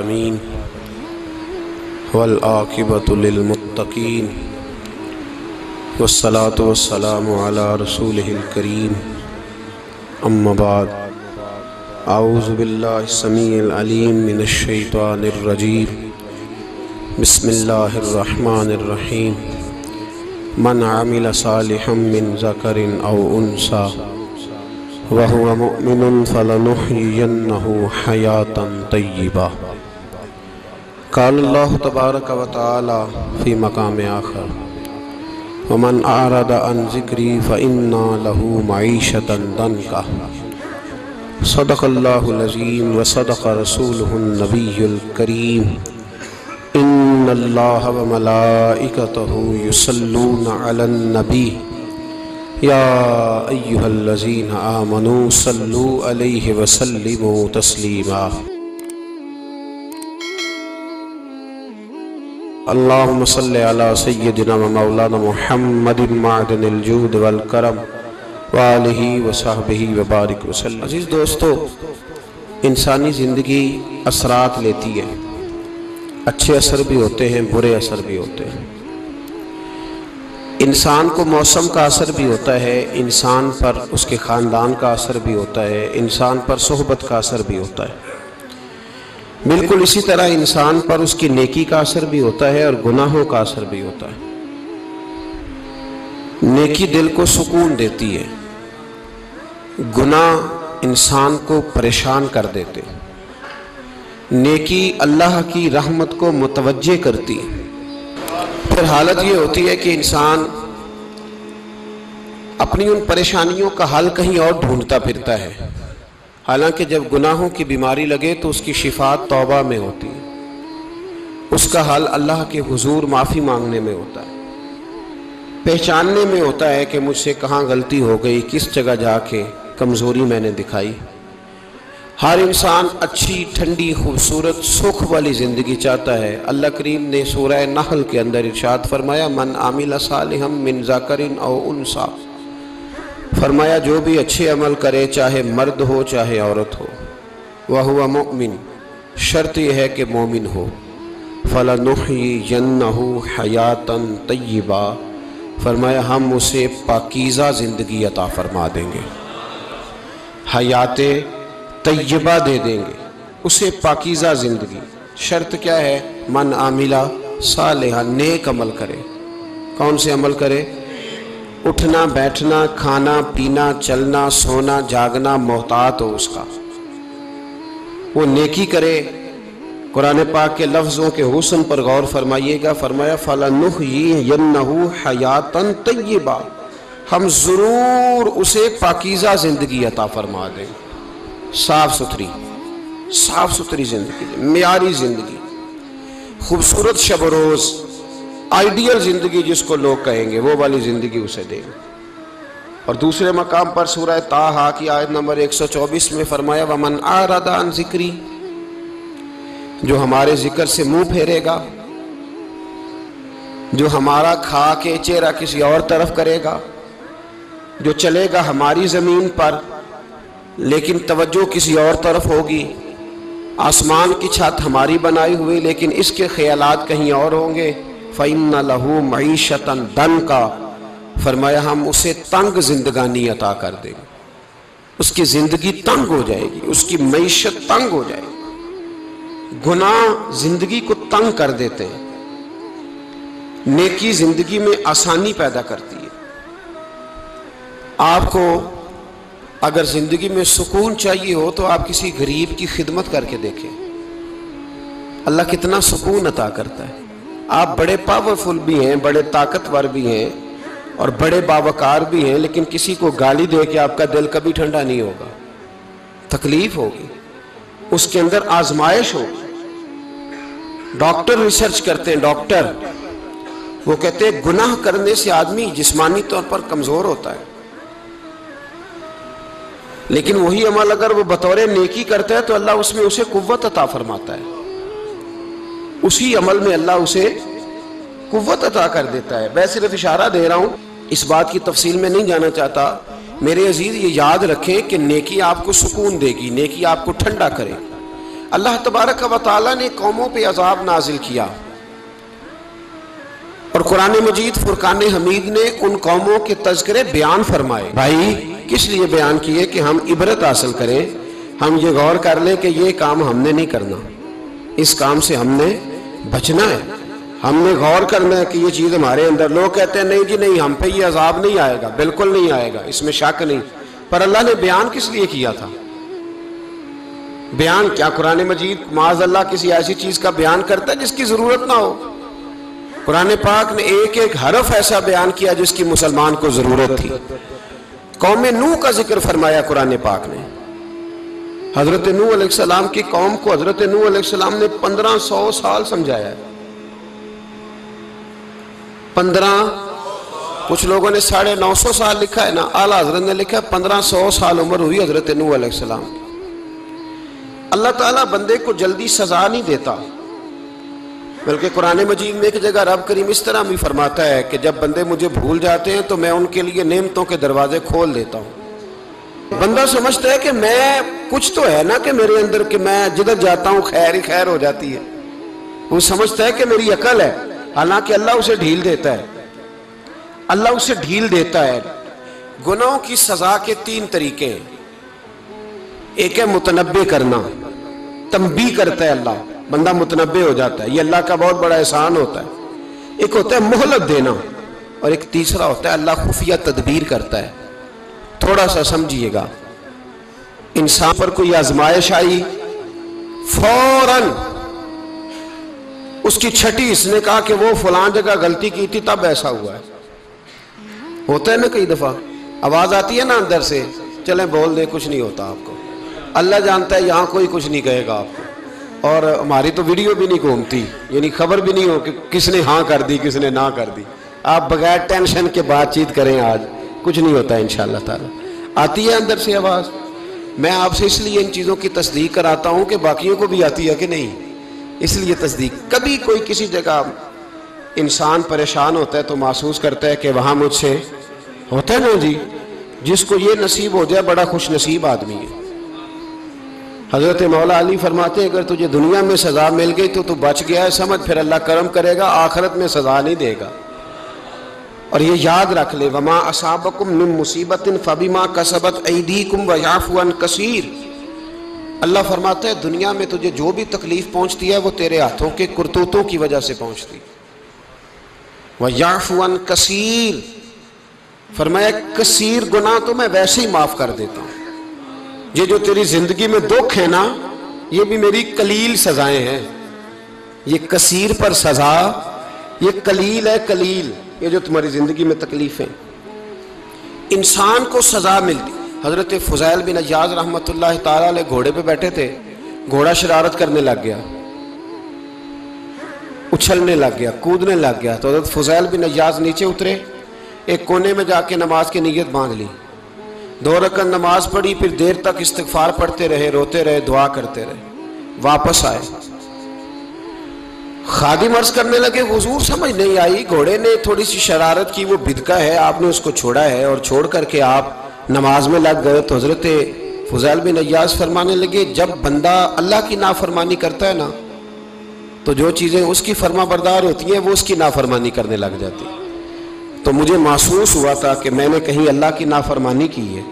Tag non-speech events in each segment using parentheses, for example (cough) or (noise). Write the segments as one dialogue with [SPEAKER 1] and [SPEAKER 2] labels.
[SPEAKER 1] आलमीन वलआक़िबतुलिलमुत्तक़ीन वस्सलातु वस्सलामु अला रसूलिहिल करीम अम्मा बाद आऊज़ु बिल्लाहि समीइल अलीम मिनश शैतानिर रजीम बिस्मिल्लाहिर रहमानिर रहीम मन आमिल सालिहम मिन ज़करिन औ उनसा वहुव मुमिनुन फलनुहयियन्नहु हयातन तय्यिबा काल अल्लाह तबारक व तआला फ़ी मकाम आखर वमन आरद अन ज़िक्री फ़इन्ना लहू मईशतन दनका सदक़ल्लाहुल अज़ीम व सदक़ रसूलुहुन नबियुल करीम इन्नल्लाह व मलाइकतहु युसल्लूना अलन नबी या अय्युहल्लज़ीना आमनू सल्लू अलैहि व सल्लिमू तस्लीमा अल्लाहुम्म सल्लि अला सय्यिदिना व मौलाना मुहम्मदिन मादनिल जूद वल करम व आलिहि व सहबिहि व बारिक वसल्लम अज़ीज़ दोस्तों, इंसानी ज़िंदगी असरात लेती है। अच्छे असर भी होते हैं, बुरे असर भी होते हैं। इंसान को मौसम का असर भी होता है, इंसान पर उसके ख़ानदान का असर भी होता है, इंसान पर सोहबत का असर भी होता है। बिल्कुल इसी तरह इंसान पर उसकी नेकी का असर भी होता है और गुनाहों का असर भी होता है। नेकी दिल को सुकून देती है। गुनाह इंसान को परेशान कर देते नेकी अल्लाह की रहमत को मुतवजह करती है। फिर हालत ये होती है कि इंसान अपनी उन परेशानियों का हल कहीं और ढूंढता फिरता है। हालाँकि जब गुनाहों की बीमारी लगे तो उसकी शिफा तौबा में होती है। उसका हल अल्लाह के हुजूर माफ़ी मांगने में होता है। पहचानने में होता है कि मुझसे कहाँ गलती हो गई, किस जगह जाके कमज़ोरी मैंने दिखाई। हर इंसान अच्छी, ठंडी, खूबसूरत, सुख वाली ज़िंदगी चाहता है। अल्लाह करीम ने सूरह नहल के अंदर इरशाद फरमाया, मन आमिल सालिहम मिन जाकरिन औ उनसा। फरमाया, जो भी अच्छे अमल करे, चाहे मर्द हो, चाहे औरत हो, वह हुआ मोमिन। शर्त यह है कि मोमिन हो। फ़लानुहयन्नहु हयातन तय्यबा। फरमाया, हम उसे पाकीज़ा ज़िंदगी अता फरमा देंगे। हयात तय्यबा दे देंगे। उसे पाकीज़ा ज़िंदगी। शर्त क्या है? मन आमिला, सालेहा, नेक अमल करे। कौन से अमल करे? उठना, बैठना, खाना, पीना, चलना, सोना, जागना मोहतात हो उसका। वो नेकी करे, कुरान पाक के लफ्ज़ों के हुसन पर गौर फरमाइएगा, फरमाया, फ़लानुह यन्नहु हयातन तय्यबा। हम ज़रूर उसे पाकिज़ा ज़िंदगी अता फरमा दें। साफ़ सुथरी साफ़ सुथरी ज़िंदगी मीरी ज़िंदगी, खूबसूरत शब रोज़ आइडियल ज़िंदगी जिसको लोग कहेंगे, वो वाली ज़िंदगी उसे देंगे और दूसरे मकाम पर सूरह ताहा की आयत नंबर 124 में फरमाया, वमन आरादान जिक्री जो हमारे ज़िक्र से मुँह फेरेगा, जो हमारा खा के चेहरा किसी और तरफ़ करेगा, जो चलेगा हमारी ज़मीन पर, लेकिन तवज्जो किसी और तरफ़ होगी। आसमान की छत हमारी बनाई हुई, लेकिन इसके ख्यालात कहीं और होंगे। फ़ैन लहू मीशतन दन का फरमाया हम उसे तंग जिंदगानी अता कर देंगे उसकी ज़िंदगी तंग हो जाएगी उसकी मीशत तंग हो जाएगी गुनाह ज़िंदगी को तंग कर देते हैं नेकी ज़िंदगी में आसानी पैदा करती है आपको अगर ज़िंदगी में सुकून चाहिए हो तो आप किसी गरीब की खिदमत करके देखें अल्लाह कितना सुकून अता करता है आप बड़े पावरफुल भी हैं, बड़े ताकतवर भी हैं और बड़े बावकार भी हैं, लेकिन किसी को गाली दे के आपका दिल कभी ठंडा नहीं होगा। तकलीफ़ होगी। उसके अंदर आजमाइश होगी। डॉक्टर रिसर्च करते हैं, डॉक्टर। वो कहते हैं, गुनाह करने से आदमी जिस्मानी तौर पर कमज़ोर होता है। लेकिन वही अमल अगर वो बतौर नेकी करता है तो अल्लाह उसमें उसे कुव्वत अता फरमाता है। उसी अमल में अल्लाह उसे कुव्वत अता कर देता है। मैं सिर्फ़ इशारा दे रहा हूँ, इस बात की तफसील में नहीं जाना चाहता। मेरे अज़ीज़, ये याद रखें कि नेकी आपको सुकून देगी, नेकी आपको ठंडा करे। अल्लाह तबारक व ने कौमों पर अजाब नाजिल किया। और कुरान मजीद, फुरकान हमीद ने उन कौमों के तस्करे बयान फरमाए। भाई, किस लिए बयान किए कि हम इबरत हासिल करें? हम ये गौर कर लें कि ये काम हमने नहीं करना। इस काम से हमने बचना है। हमने गौर करना है कि ये चीज़ हमारे अंदर, लोग कहते हैं, नहीं जी, नहीं, हम पे ये अजाब नहीं आएगा, बिल्कुल नहीं आएगा, इसमें शक नहीं। पर अल्लाह ने बयान किस लिए किया था? बयान क्या? कुरान मजीद माज अल्लाह किसी ऐसी चीज़ का बयान करता है जिसकी ज़रूरत ना हो। कुरान पाक ने एक एक हरफ ऐसा बयान किया जिसकी मुसलमान को ज़रूरत थी। कौम नू का ज़िक्र फरमाया कुरान पाक ने। हज़रत नू सलाम की कौम को हज़रत नू सलाम ने पंद्रह सौ साल समझाया। पंद्रह, कुछ लोगों ने साढ़े नौ सौ साल लिखा है ना, आला हज़रत ने लिखा है, पंद्रह सौ साल उम्र हुई हज़रत नू सलाम की। अल्लाह ताला बंदे को जल्दी सजा नहीं देता। बल्कि कुरान मजीद में एक जगह रब करीम इस तरह भी फरमाता है कि जब बंदे मुझे भूल जाते हैं तो मैं उनके लिए नेमतों के दरवाजे खोल देता हूँ। बंदा समझता है कि मैं कुछ तो है ना कि मेरे अंदर कि मैं जिधर जाता हूँ, खैर ही खैर हो जाती है। वो समझता है कि मेरी अकल है। हालाँकि अल्लाह उसे ढील देता है। अल्लाह उसे ढील देता है। गुनाहों की सजा के तीन तरीके हैं। एक है मुतनबे करना। तंबी करता है अल्लाह। बंदा मुतनबे हो जाता है। ये अल्लाह का बहुत बड़ा एहसान होता है। एक होता है मोहलत देना। और एक तीसरा होता है अल्लाह खुफिया तदबीर करता है। थोड़ा सा समझिएगा। इंसान पर कोई आजमाइश आई? फ़ौरन उसकी छठी इसने कहा कि वो फलां जगह गलती की थी, तब ऐसा हुआ है। होता है ना कई दफ़ा। आवाज़ आती है ना अंदर से, चले बोल दे, कुछ नहीं होता आपको। अल्लाह जानता है यहाँ कोई कुछ नहीं कहेगा आपको। और हमारी तो वीडियो भी नहीं घूमती, यानी खबर भी नहीं हो कि किसने हाँ कर दी, किसने ना कर दी। आप बगैर टेंशन के बातचीत करें आज, कुछ नहीं होता इन ताला। आती है अंदर से आवाज़। मैं आपसे इसलिए इन चीज़ों की तस्दीक कराता हूँ कि बाकियों को भी आती है कि नहीं। इसलिए तस्दीक। कभी कोई किसी जगह इंसान परेशान होता है तो महसूस करता है कि वहाँ मुझसे होता है ना जी, जिसको ये नसीब हो जाए, बड़ा खुश नसीब आदमी है। हज़रत मौला अली फरमाते अगर तुझे दुनिया में सज़ा मिल गई तो तू बच गया है, समझ, फिर अल्लाह करम करेगा, आखरत में सज़ा नहीं देगा। और ये याद रख ले, वमा असाबकुम मिन मुसीबत फ़बीमा कसबत ईदी कुम वयाफ़ुअन कसीर। अल्लाह फरमाता है, दुनिया में तुझे जो भी तकलीफ़ पहुँचती है, वो तेरे हाथों के करतूतों की वजह से पहुँचती। वह याफुअन कसीर। फरमाया, कसीर गुना तो मैं वैसे ही माफ़ कर देता हूँ। ये जो तेरी ज़िंदगी में दुख है ना, ये भी मेरी कलील सजाएँ हैं। ये कसीर पर सजा, ये कलील है कलील। ये जो तुम्हारी ज़िंदगी में तकलीफ़। इंसान को सजा मिलती। हज़रत फजैल बिन अजाज रहमत ताला घोड़े पे बैठे थे, घोड़ा शरारत करने लग गया। उछलने लग गया, कूदने लग गया। तो हज़रत फजैल बिन अजाज नीचे उतरे, एक कोने में जाके नमाज़ की नीयत बाँध ली। दो रकन नमाज़ पढ़ी, फिर देर तक इस्तफार पढ़ते रहे, रोते रहे, दुआ करते रहे। वापस आए। खादी मर्ज करने लगे, हजूर समझ नहीं आई, घोड़े ने थोड़ी सी शरारत की, वो बिदका है, आपने उसको छोड़ा है और छोड़ करके आप नमाज़ में लग गए तो हज़रत फजैल बिन अयाज फरमाने लगे, जब बंदा अल्लाह की नाफरमानी करता है ना तो जो चीज़ें उसकी फर्मा बरदार होती हैं, वो उसकी नाफरमानी करने लग जाती तो मुझे महसूस हुआ था कि मैंने कहीं अल्लाह की नाफरमानी की है।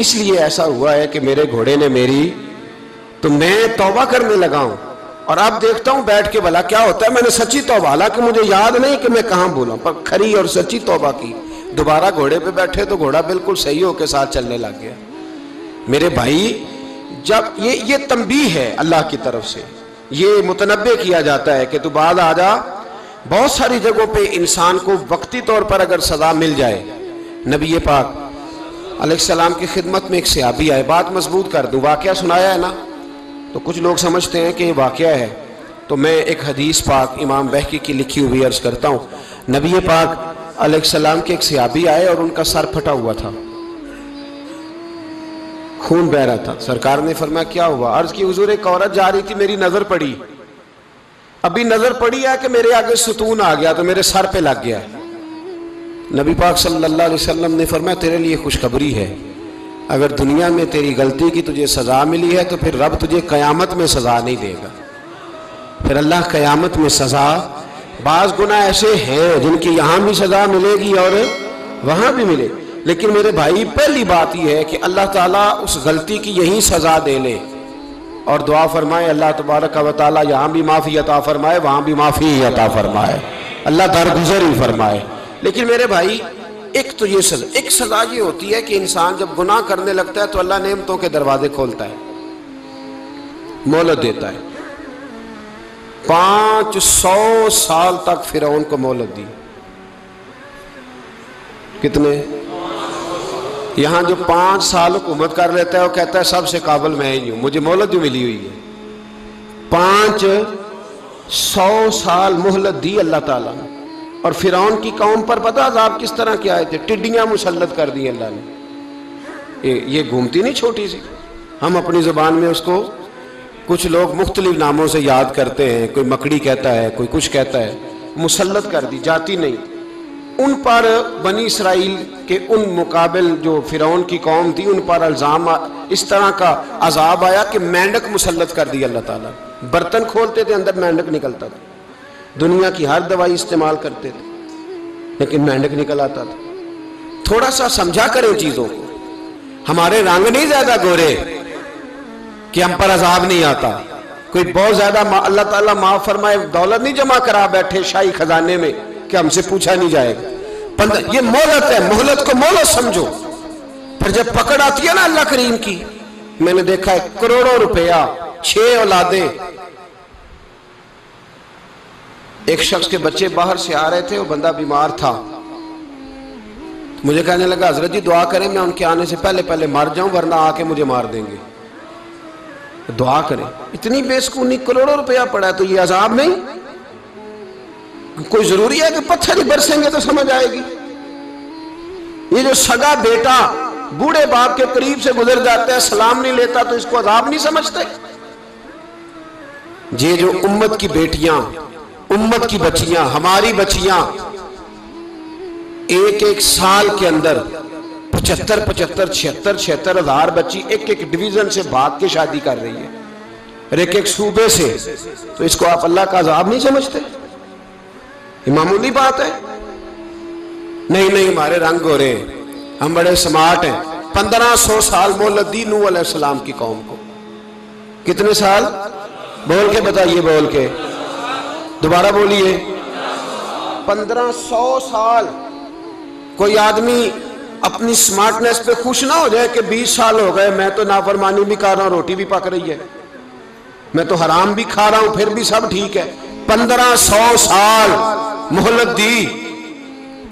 [SPEAKER 1] इसलिए ऐसा हुआ है कि मेरे घोड़े ने मेरी तो मैं तौबा करने लगा हूँ। और अब देखता हूँ बैठ के भला क्या होता है। मैंने सच्ची तौबा, हालाँकि मुझे याद नहीं कि मैं कहाँ बोला, पर खरी और सच्ची तोबा की। दोबारा घोड़े पे बैठे तो घोड़ा बिल्कुल सही होके साथ चलने लग गया। मेरे भाई, जब ये ये तंबी है अल्लाह की तरफ़ से, ये मुतनबे किया जाता है कि तू बाद आ जा। बहुत सारी जगहों पे इंसान को वक्ती तौर पर अगर सज़ा मिल जाए, नबी पाक सलाम की खिदमत में एक सियाबी आए, बात मज़बूत कर दूँ वाक़ सुनाया है ना? तो कुछ लोग समझते हैं कि ये वाक़ है। तो मैं एक हदीस पाक इमाम बहकी की लिखी हुई अर्ज़ करता हूँ। नबी पाक सलाम के एक सियाबी आए और उनका सर फटा हुआ था। खून बह रहा था। सरकार ने फरमाया, क्या हुआ? अर्ज़ की, हजूर, एक औरत जा रही थी, मेरी नज़र पड़ी। अभी नज़र पड़ी है कि मेरे आगे सुतून आ गया तो मेरे सर पे लग गया नबी पाक सल्लल्लाहु अलैहि वसल्लम ने फरमाया, तेरे लिए खुशखबरी है। अगर दुनिया में तेरी गलती की तुझे सज़ा मिली है तो फिर रब तुझे क़यामत में सज़ा नहीं देगा। फिर अल्लाह क़यामत में सज़ा, बाज़ गुना ऐसे हैं जिनकी यहाँ भी सज़ा मिलेगी और वहाँ भी मिले। लेकिन मेरे भाई, पहली बात यह है कि अल्लाह ताला उस गलती की यही सज़ा दे ले और दुआ फरमाए, अल्लाह तबारक व ताली यहाँ भी माफ़ी अता फरमाए, वहाँ भी माफ़ी अता फरमाए। अल्लाह दरगुजर ही फरमाए। लेकिन मेरे भाई एक तो ये सजा, एक सजा ये होती है कि इंसान जब गुनाह करने लगता है तो अल्लाह नेमतों के दरवाजे खोलता है, मोहलत देता है। पाँच सौ साल तक फिर को मोहलत दी। कितने? यहाँ जो पाँच साल हुकूमत कर लेता है, वो कहता है, सबसे काबल मैं ही हूँ, मुझे मोहलत भी मिली हुई है। पाँच सौ साल मोहलत दी अल्लाह ताला ने। और फिर की कौम पर पता आप किस तरह के आए थे टिड्डियाँ मुसलत कर दी अल्लाह ने। ये ये घूमती नहीं छोटी सी। हम अपनी ज़ुबान में उसको कुछ लोग मुख्तलिफ़ नामों से याद करते हैं। कोई मकड़ी कहता है, कोई कुछ कहता है। मुसलत कर दी, जाती नहीं। उन पर बनी इसराइल के उन मुकाबल जो फ़िरौन की कौम थी, उन पर अल्ज़ाम इस तरह का अजाब आया कि मेंढक मुसलत कर दी अल्लाह ताला बर्तन खोलते थे, अंदर मेंढक निकलता था। दुनिया की हर दवाई इस्तेमाल करते थे, लेकिन मेंढक निकल आता था। थोड़ा सा समझा करें चीज़ों को। हमारे रंग नहीं ज़्यादा गोरे कि हम पर अजाब नहीं आता। कोई बहुत ज़्यादा अल्लाह ताला माफ़ फरमाए, दौलत नहीं जमा करा बैठे शाही खजाने में कि हमसे पूछा नहीं जाएगा। ये मोहलत है, मोहलत को मोहलत समझो। पर जब पकड़ आती है ना अल्लाह करीम की, मैंने देखा है करोड़ों रुपया, छह औलादे एक शख्स के बच्चे बाहर से आ रहे थे, वो बंदा बीमार था। मुझे कहने लगा, हज़रत जी, दुआ करें, मैं उनके आने से पहले पहले मर जाऊँ, वरना आके मुझे मार देंगे। दुआ करें। इतनी बेसकूनी करोड़ों रुपया पड़ा तो ये अजाब नहीं? कोई ज़रूरी है कि पत्थर ही बरसेंगे तो समझ आएगी। ये जो सगा बेटा बूढ़े बाप के करीब से गुजर जाता है, सलाम नहीं लेता तो इसको अजाब नहीं समझते? ये जो उम्मत की बेटियाँ उम्मत की बच्चियाँ, हमारी बच्चियाँ, एक एक साल के अंदर पचहत्तर पचहत्तर, छिहत्तर छिहत्तर हज़ार बच्ची एक एक डिवीज़न से भाग के शादी कर रही है। और एक एक सूबे से तो इसको आप अल्लाह का अजाब नहीं समझते? मामूली बात है। नहीं नहीं, हमारे रंग हो रहे हम बड़े स्मार्ट हैं। पंद्रह सौ साल मोहल्लत दी नू की कौम को। कितने साल? बोल के बताइए, बोल के। दोबारा बोलिए। पंद्रह सौ साल कोई आदमी अपनी स्मार्टनेस पे खुश ना हो जाए कि बीस साल हो गए, मैं तो नाफरमानी भी कर रहा हूँ, रोटी भी पक रही है। मैं तो हराम भी खा रहा हूँ, फिर भी सब ठीक है। पंद्रह सौ साल मोहलत दी।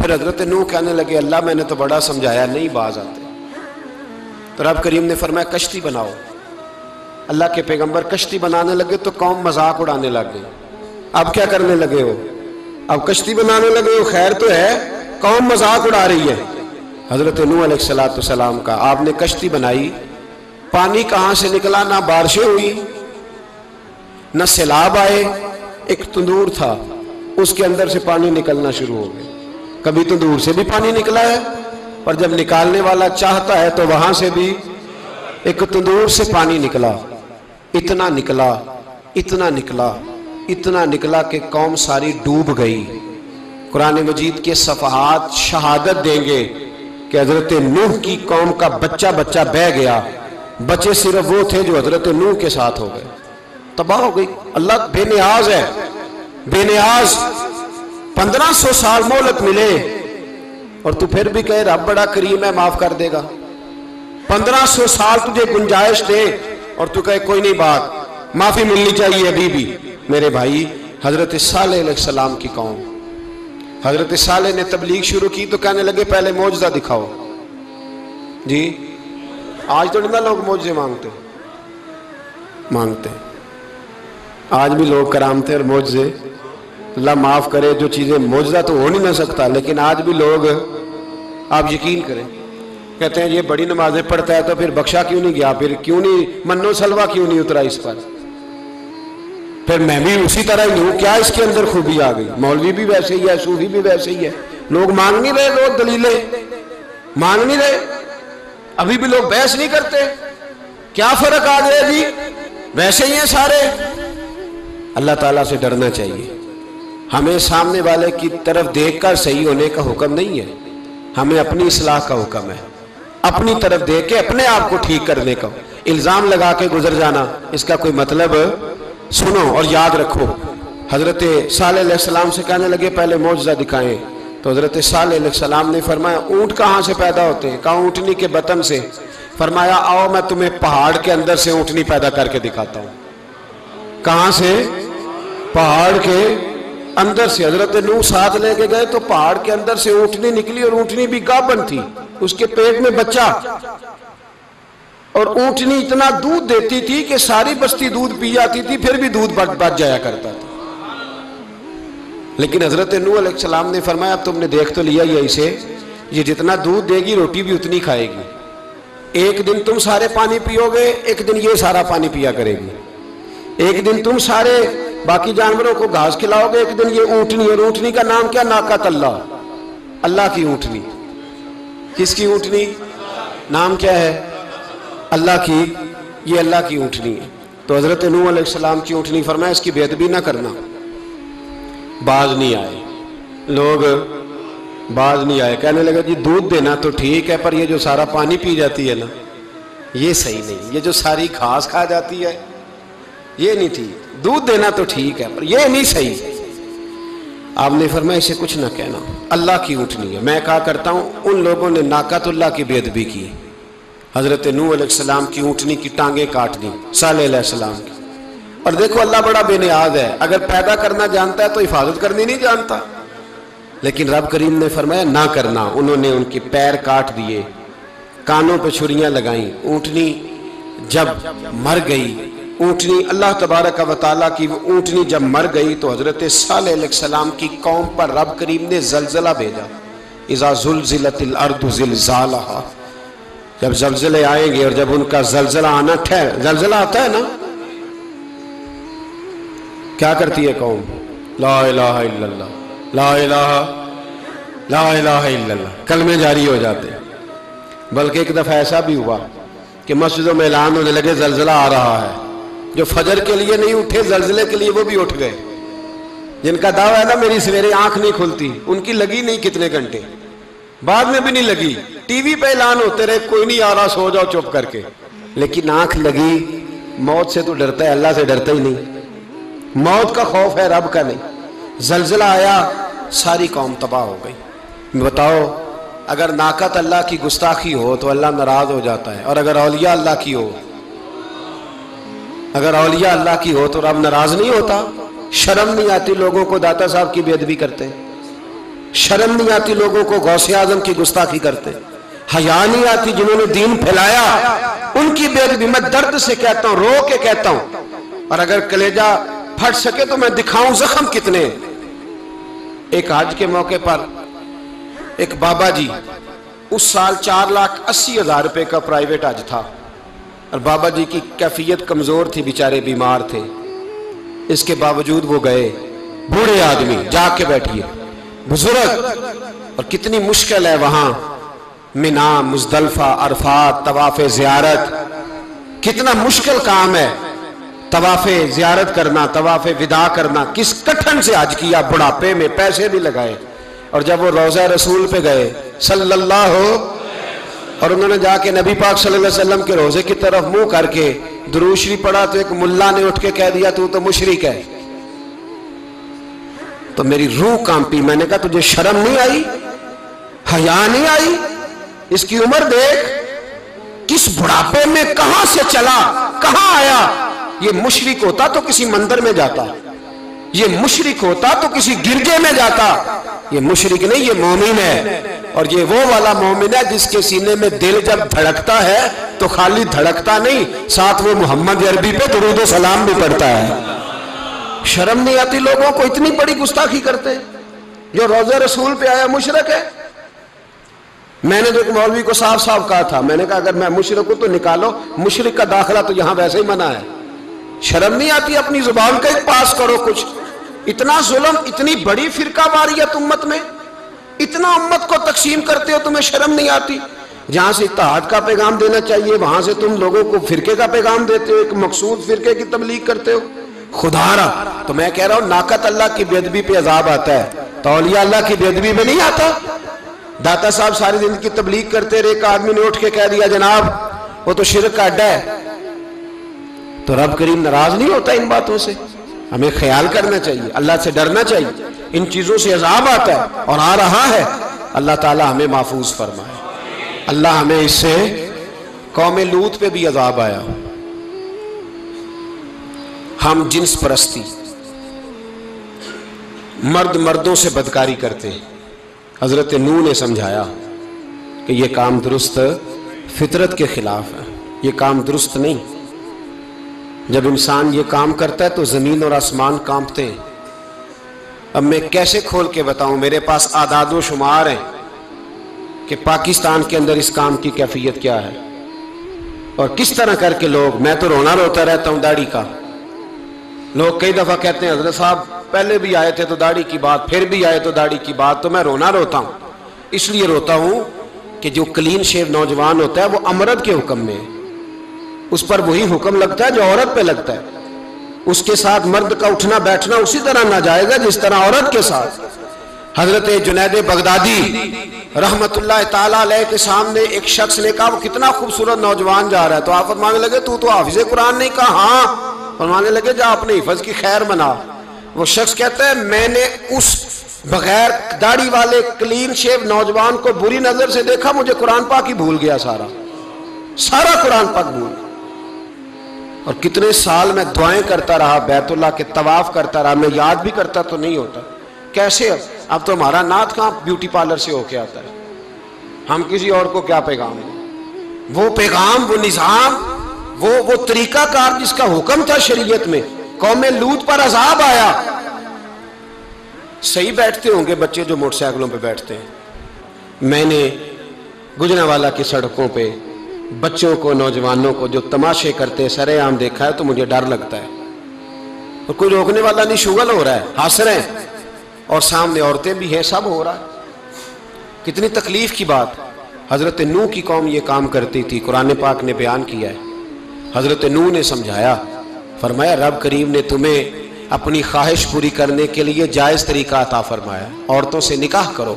[SPEAKER 1] फिर हज़रत नू कहने लगे, अल्लाह, मैंने तो बड़ा समझाया नहीं बाज आते तो रब करीम ने फरमाया, कश्ती बनाओ। अल्लाह के पैगंबर कश्ती बनाने लगे तो कौम मज़ाक उड़ाने लग गई। अब क्या करने लगे हो? अब कश्ती बनाने लगे हो? खैर तो है, कौन मज़ाक उड़ा रही है? हज़रत नू सलाम का, आपने कश्ती बनाई, पानी कहाँ से निकला? ना बारिशें हुई, ना सैलाब आए, एक तंदूर था, उसके अंदर से पानी निकलना शुरू हो गया। कभी तंदूर से भी पानी निकला है, पर जब निकालने वाला चाहता है तो वहाँ से भी एक तंदूर से पानी निकला। इतना निकला इतना निकला। इतना निकला कि कौम सारी डूब गई। कुरान मजीद के सफहात शहादत देंगे कि हज़रत नूह की कौम का बच्चा बच्चा बह गया। बच्चे सिर्फ़ वो थे जो हज़रत नूह के साथ हो गए। तबाह हो गई। अल्लाह बेनियाज है। बेनियाज पंद्रह सौ साल मोहलत मिले और तू फिर भी कहे, रब बड़ा करीम है, माफ़ कर देगा। पंद्रह सौ साल तुझे गुंजाइश दे और तू कहे, कोई नहीं बात, माफ़ी मिलनी चाहिए अभी भी। मेरे भाई, हज़रत सलाम की कौम। हज़रत साले ने तबलीग शुरू की तो कहने लगे, पहले मौजदा दिखाओ। जी, आज तो ना लोग मौजे मांगते। मांगते। आज भी लोग करामते और मौजे अल्लाह माफ़ करे, जो चीज़ें मौजदा तो हो नहीं ना सकता, लेकिन आज भी लोग, आप यकीन करें। कहते हैं, ये बड़ी नमाजें पढ़ता है तो फिर बख्शा क्यों नहीं गया? फिर क्यों नहीं मनो सलवा क्यों नहीं उतरा इस पर? फिर मैं भी उसी तरह ही हूँ। क्या इसके अंदर खूबी आ गई? मौलवी भी वैसे ही है, सूफी भी वैसे ही है। लोग मांग नहीं रहे लोग दलीले। मांग नहीं रहे। अभी भी लोग बहस नहीं करते। क्या फ़र्क आ गया जी? वैसे ही हैं सारे। अल्लाह ताला से डरना चाहिए। हमें सामने वाले की तरफ़ देखकर सही होने का हुक्म नहीं है। हमें अपनी इसलाह का हुक्म है। अपनी तरफ़ देख के अपने आप को ठीक करने का। इल्ज़ाम लगा के गुजर जाना, इसका कोई मतलब सुनो और याद रखो। हज़रत साल से कहने लगे, पहले मुआवजा दिखाएँ। तो हज़रत साल ने फरमाया, ऊँट कहाँ से पैदा होते हैं? कहा ऊँटनी के बतन से? फरमाया, आओ, मैं तुम्हें पहाड़ के अंदर से ऊँटनी पैदा करके दिखाता हूँ। कहाँ से? पहाड़ के अंदर से। हज़रत नू साथ लेके गए तो पहाड़ के अंदर से ऊँटनी निकली और ऊँटनी भी गाबन थी। उसके पेट में बच्चा। और ऊँटनी इतना दूध देती थी कि सारी बस्ती दूध पी जाती थी, फिर भी दूध बच जाया करता था। लेकिन हज़रत नू सलाम ने फरमाया, अब तुमने देख तो लिया ये इसे, ये जितना दूध देगी, रोटी भी उतनी खाएगी। एक दिन तुम सारे पानी पियोगे, एक दिन ये सारा पानी पिया करेगी। एक दिन तुम सारे बाकी जानवरों को घास खिलाओगे, एक दिन ये ऊँटनी, और ऊँटनी का नाम क्या? नाका तल्ला अल्लाह की ऊँटनी। किसकी ऊँटनी? नाम क्या है? अल्लाह की, ये अल्लाह की ऊँटनी है। तो हज़रत नू सलाम की ऊँटनी फरमाया, इसकी बेदबी ना करना। बाज नहीं आए। लोग बाज नहीं आए। कहने लगे, जी, दूध देना तो ठीक है, पर ये जो सारा पानी पी जाती है ना, ये सही नहीं। ये जो सारी घास खा जाती है, ये नहीं ठीक। दूध देना तो ठीक है, पर ये नहीं सही। आपने फरमाया, इसे कुछ ना कहना। अल्लाह की उठनी है। मैं कहा करता हूँ, उन लोगों ने नाकातुल्ला की बेदबी की। हज़रत नू सलाम की ऊँटनी की टांगे काट दी सलाम की। और देखो अल्लाह बड़ा बेनियाज है। अगर पैदा करना जानता है तो हिफाजत करनी नहीं जानता। लेकिन रब करीम ने फरमाया, ना करना। उन्होंने उनके पैर काट दिए, कानों पर छुरियाँ लगाई। ऊँटनी जब मर गई, ऊँटनी अल्लाह तबारक वाली की वो ऊँटनी जब मर गई तो हज़रत सलाम की कौम पर रब करीम ने जलजला भेजा। इज़ा जुलजिलतिलअर्दुजिलजाला जब जलजले आएँगे और जब उनका जलजला आना ठहर जलजला आता है ना? क्या करती है कौम? ला इलाहा ला कल में जारी हो जाते बल्कि एक दफ़ा ऐसा भी हुआ कि मस्जिदों में ऐलान होने लगे, जलजला आ रहा है। जो फजर के लिए नहीं उठे, जलजिले के लिए वो भी उठ गए। जिनका दावा है ना, मेरी सवेरे आँख नहीं खुलती, उनकी लगी नहीं कितने घंटे। बाद में भी नहीं लगी। टीवी पे ऐलान होते रहे, कोई नहीं आ रहा, सो जाओ चुप करके। लेकिन आँख लगी, मौत से तो डरता है, अल्लाह से डरता ही नहीं। मौत का खौफ है, रब का नहीं। जलजिला आया, सारी कौम तबाह हो गई। बताओ, अगर नाकत अल्लाह की गुस्ताखी हो तो अल्लाह नाराज़ हो जाता है। और अगर अलिया अल्लाह की हो, अगर अलिया अल्लाह की हो तो रब नाराज़ नहीं होता। शर्म नहीं आती, लोगों को दाता साहब की बेदबी करते शर्म नहीं आती लोगों को, गौसे आज़म की गुस्ताखी करते। हया नहीं आती जिन्होंने दीन फैलाया, उनकी बेदबी मैं दर्द से कहता हूँ, रो के कहता हूँ, और अगर कलेजा फट सके तो मैं दिखाऊँ जख्म कितने। एक आज के मौके पर एक बाबा जी, उस साल चार लाख अस्सी हज़ार रुपए का प्राइवेट आज था, और बाबा जी की कैफियत कमज़ोर थी, बेचारे बीमार थे। इसके बावजूद वो गए, बूढ़े आदमी, जाके बैठिए। बुज़ुर्ग, और कितनी मुश्किल है वहाँ। मिना, मुजदलफा, अरफात, तवाफ जियारत। कितना मुश्किल काम है। तवाफे जियारत करना, तवाफे विदा करना। किस कठन से आज किया, बुढ़ापे में पैसे भी लगाए। और जब वो रोजा रसूल पे गए, सल्लल्लाहु और उन्होंने जाके नबी पाक सल्लल्लाहु अलैहि वसल्लम के रोज़े की तरफ़ मुँह करके, दुरूशरी पढ़ा तो एक मुल्ला ने उठ के कह दिया, तू तो मुशरिक है। तो मेरी रूह कांपी। मैंने कहा, तुझे शर्म नहीं आई? हया नहीं आई? इसकी उम्र देख, किस बुढ़ापे में कहाँ से चला, कहाँ आया? ये मुशरिक होता तो किसी मंदिर में जाता। ये मुशरिक होता तो किसी गिरजे में जाता। ये मुशरिक नहीं, ये मोमिन है। और ये वो वाला मोमिन है जिसके सीने में दिल जब धड़कता है तो खाली धड़कता नहीं, साथ वो मोहम्मद अरबी पे दरूद सलाम भी पढ़ता है। शर्म नहीं आती लोगों को, इतनी बड़ी गुस्ताखी करते जो रोजा रसूल पे आया, मुशरक है। मैंने तो एक मौलवी को साफ़ साफ़ कहा था। मैंने कहा, अगर मैं मुशरक हूँ तो निकालो। मुशरक का दाखिला तो यहाँ वैसे ही मना है। शर्म नहीं आती अपनी ज़ुबान का पास करो कुछ। इतना जुल्म, इतनी बड़ी फिरका वारियत उम्मत में। इतना उम्मत को तकसीम करते हो, तुम्हें शर्म नहीं आती। जहाँ से इतिहाद का पैगाम देना चाहिए, वहाँ से तुम लोगों को फिरके का पैगाम देते हो, एक मकसूद फिरके की तबलीग करते हो। खुदारा। तो मैं कह रहा हूँ, नाकत अल्लाह की बेदबी पे अजाब आता है। तो अलिया अल्लाह की बेदबी में नहीं आता। दाता साहब सारी ज़िंदगी तबलीग करते रहे, एक आदमी ने उठ के कह दिया, जनाब, वो तो शिरक का अड्डा है। तो रब करीम नाराज़ नहीं होता इन बातों से। हमें ख्याल करना चाहिए, अल्लाह से डरना चाहिए। इन चीज़ों से अजाब आता है और आ रहा है। अल्लाह ताला हमें महफूज फरमाए। अल्लाह हमें इससे कौम लूत पे भी अजाब आया हम जिन्स परस्ती, मर्द मर्दों से बदकारी करते हैं। हज़रत नू ने समझाया कि यह काम दुरुस्त फितरत के खिलाफ है, ये काम दुरुस्त नहीं। जब इंसान ये काम करता है तो ज़मीन और आसमान कांपते हैं। अब मैं कैसे खोल के बताऊँ, मेरे पास आदाद शुमार हैं कि पाकिस्तान के अंदर इस काम की कैफियत क्या है। और किस तरह करके लोग, मैं तो रोना रोता रहता हूँ दाढ़ी का। लोग कई दफ़ा कहते हैं, हज़रत साहब, पहले भी आए थे तो दाढ़ी की बात, फिर भी आए तो दाढ़ी की बात तो मैं रोना रोता हूँ। इसलिए रोता हूँ कि जो क्लीन शेव नौजवान होता है, वो अमरद के हुक्म में उस पर वही हुक्म लगता है जो औरत पे लगता है। उसके साथ मर्द का उठना बैठना उसी तरह ना जाएगा जिस तरह औरत के साथ। हज़रत जुनैद बगदादी रहमत के सामने एक शख्स ने कहा, वो कितना खूबसूरत नौजवान जा रहा है। तो आप फरमाने लगे, तू तो हाफिज कुरान नहीं कहा? हाँ। फरमाने लगे, जा अपने हिफज की खैर मना। वो शख्स कहता है, मैंने उस बगैर दाढ़ी वाले क्लीन शेव नौजवान को बुरी नज़र से देखा, मुझे कुरान पाक ही भूल गया सारा। सारा कुरान पाक भूल और कितने साल मैं दुआएँ करता रहा, बैतुल्ला के तवाफ करता रहा, मैं याद भी करता तो नहीं होता। कैसे अब? अब तो हमारा नाथ कहाँ ब्यूटी पार्लर से होके आता है? हम किसी और को क्या पैगाम वो पैगाम, वो निज़ाम वो वो तरीका कार जिसका हुक्म था शरीयत में, कौम लूत पर अजाब आया। सही बैठते होंगे बच्चे जो मोटरसाइकिलों पे बैठते हैं। मैंने गुजरावाला की सड़कों पे बच्चों को, नौजवानों को जो तमाशे करते हैं, सरेआम देखा है तो मुझे डर लगता है। और कोई रोकने वाला नहीं, शुगल हो रहा है, हंस रहे हैं। और सामने औरतें भी हैं, सब हो रहा है। कितनी तकलीफ़ की बात। हज़रत नू की कौम ये काम करती थी, कुरान पाक ने बयान किया है। हज़रत नू ने समझाया, फरमाया, रब करीम ने तुम्हें अपनी ख्वाहिश पूरी करने के लिए जायज़ तरीका अता फरमाया, औरतों से निकाह करो,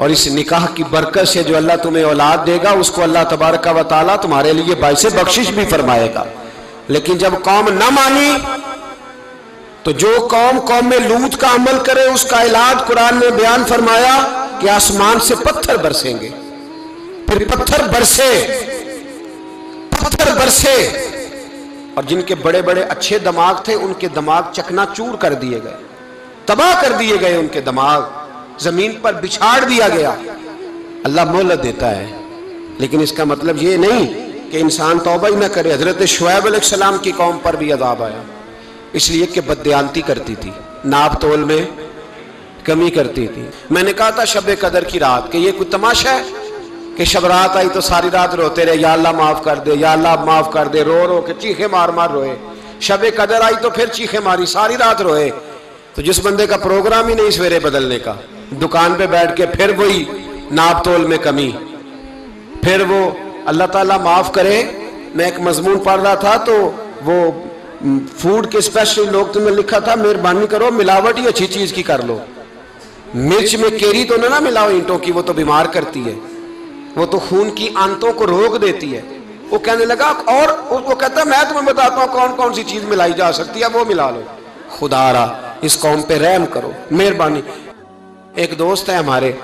[SPEAKER 1] और इस निकाह की बरकत से जो अल्लाह तुम्हें औलाद देगा, उसको अल्लाह तबारक व ताला तुम्हारे लिए बाईस बख्शिश भी फरमाएगा। लेकिन जब कौम न मानी तो जो कौम कौम में लूत का अमल करे, उसका इलाज कुरान ने बयान फरमाया कि आसमान से पत्थर बरसेंगे। फिर पत्थर बरसे पत्थर बरसे और जिनके बड़े बड़े अच्छे दिमाग थे, उनके दिमाग चकनाचूर कर दिए गए। तबाह कर दिए गए उनके दिमाग। ज़मीन पर बिछाड़ दिया गया। अल्लाह मोहलत देता है। लेकिन इसका मतलब ये नहीं कि इंसान तोबा ही ना करे। हज़रत शुएब सलाम की कौम पर भी अदाब आया। इसलिए कि बदयांती करती थी। नाप तोल में कमी करती थी। मैंने कहा था शब कदर की रात, कि ये कोई तमाशा है? कि शब रात आई तो सारी रात रोते रहे, या अल्लाह माफ़ कर दे, या अल्लाह माफ़ कर दे, रो रो के चीखे मार मार रोए। शब कदर आई तो फिर चीखे मारी, सारी रात रोए। तो जिस बंदे का प्रोग्राम ही नहीं सवेरे बदलने का, दुकान पे बैठ के फिर वही नाप तोल में कमी। फिर वो अल्लाह ताला माफ़ करे, मैं एक मजमून पढ़ रहा था तो वो फ़ूड के स्पेशल लोग तुम्हें लिखा था, मेहरबानी करो, मिलावट ही अच्छी चीज़ की कर लो। मिर्च में केरी तो ना ना मिलाओ ईंटों की, वो तो बीमार करती है। वो तो खून की आंतों को रोक देती है। वो कहने लगा, और वो कहता, मैं तुम्हें बताता हूँ कौन कौन सी चीज़ मिलाई जा सकती है, वो मिला लो। खुदारा, इस कौम पे रहम करो, मेहरबानी। एक दोस्त है हमारे,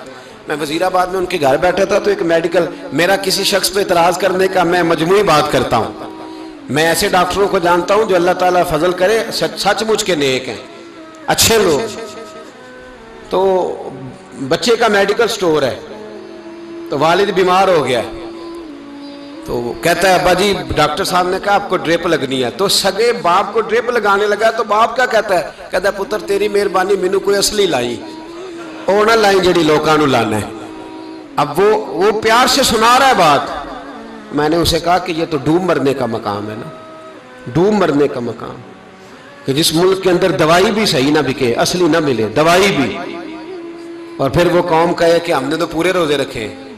[SPEAKER 1] मैं वजीराबाद में उनके घर बैठा था तो एक मेडिकल, मेरा किसी शख्स पे इतराज करने का मैं मजमू बात करता हूँ। मैं ऐसे डॉक्टरों को जानता हूँ जो अल्लाह ताला फजल करे सचमुच के नेक हैं, अच्छे लोग। तो बच्चे का मेडिकल स्टोर है तो वालिद बीमार हो गया। तो कहता है अब्बा जी डॉक्टर साहब ने कहा, आपको ड्रिप लगनी है। तो सगे बाप को ड्रिप लगाने लगा तो बाप क्या कहता है? कहता है, पुत्र, तेरी मेहरबानी, मैनू कोई असली लाई। ਉਹ ना लाई जी लोगों लाना। है अब वो वो प्यार से सुना रहा है बात। मैंने उसे कहा कि ये तो डूब मरने का मकाम है ना। डूब मरने का मकाम। कि जिस मुल्क के अंदर दवाई भी सही ना बिके, असली ना मिले, दवाई भी। और फिर वो कौम कहे कि हमने तो पूरे रोज़े रखे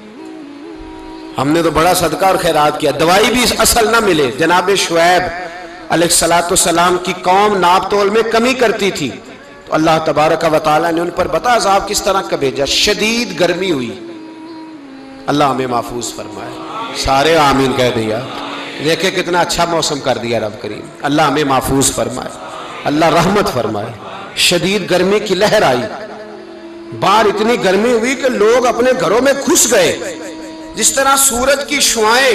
[SPEAKER 1] हमने तो बड़ा सदका और खैरात किया। दवाई भी असल ना मिले। जनाब शुएब सलाम की कौम नाप तोल में कमी करती थी। तो अल्लाह तबारक वाली ने उन पर बता साहब किस तरह का भेजा। शदीद गर्मी हुई। अल्लाह हमें महफूज फरमाए। सारे आमीन कह दिया। देखे कितना अच्छा मौसम कर दिया रब करीम। अल्लाह हमें महफूज फरमाए। अल्लाह रहमत फरमाए। शदीद गर्मी की लहर आई। बाहर इतनी गर्मी हुई कि लोग अपने घरों में घुस गए। जिस तरह सूरज की शुआएँ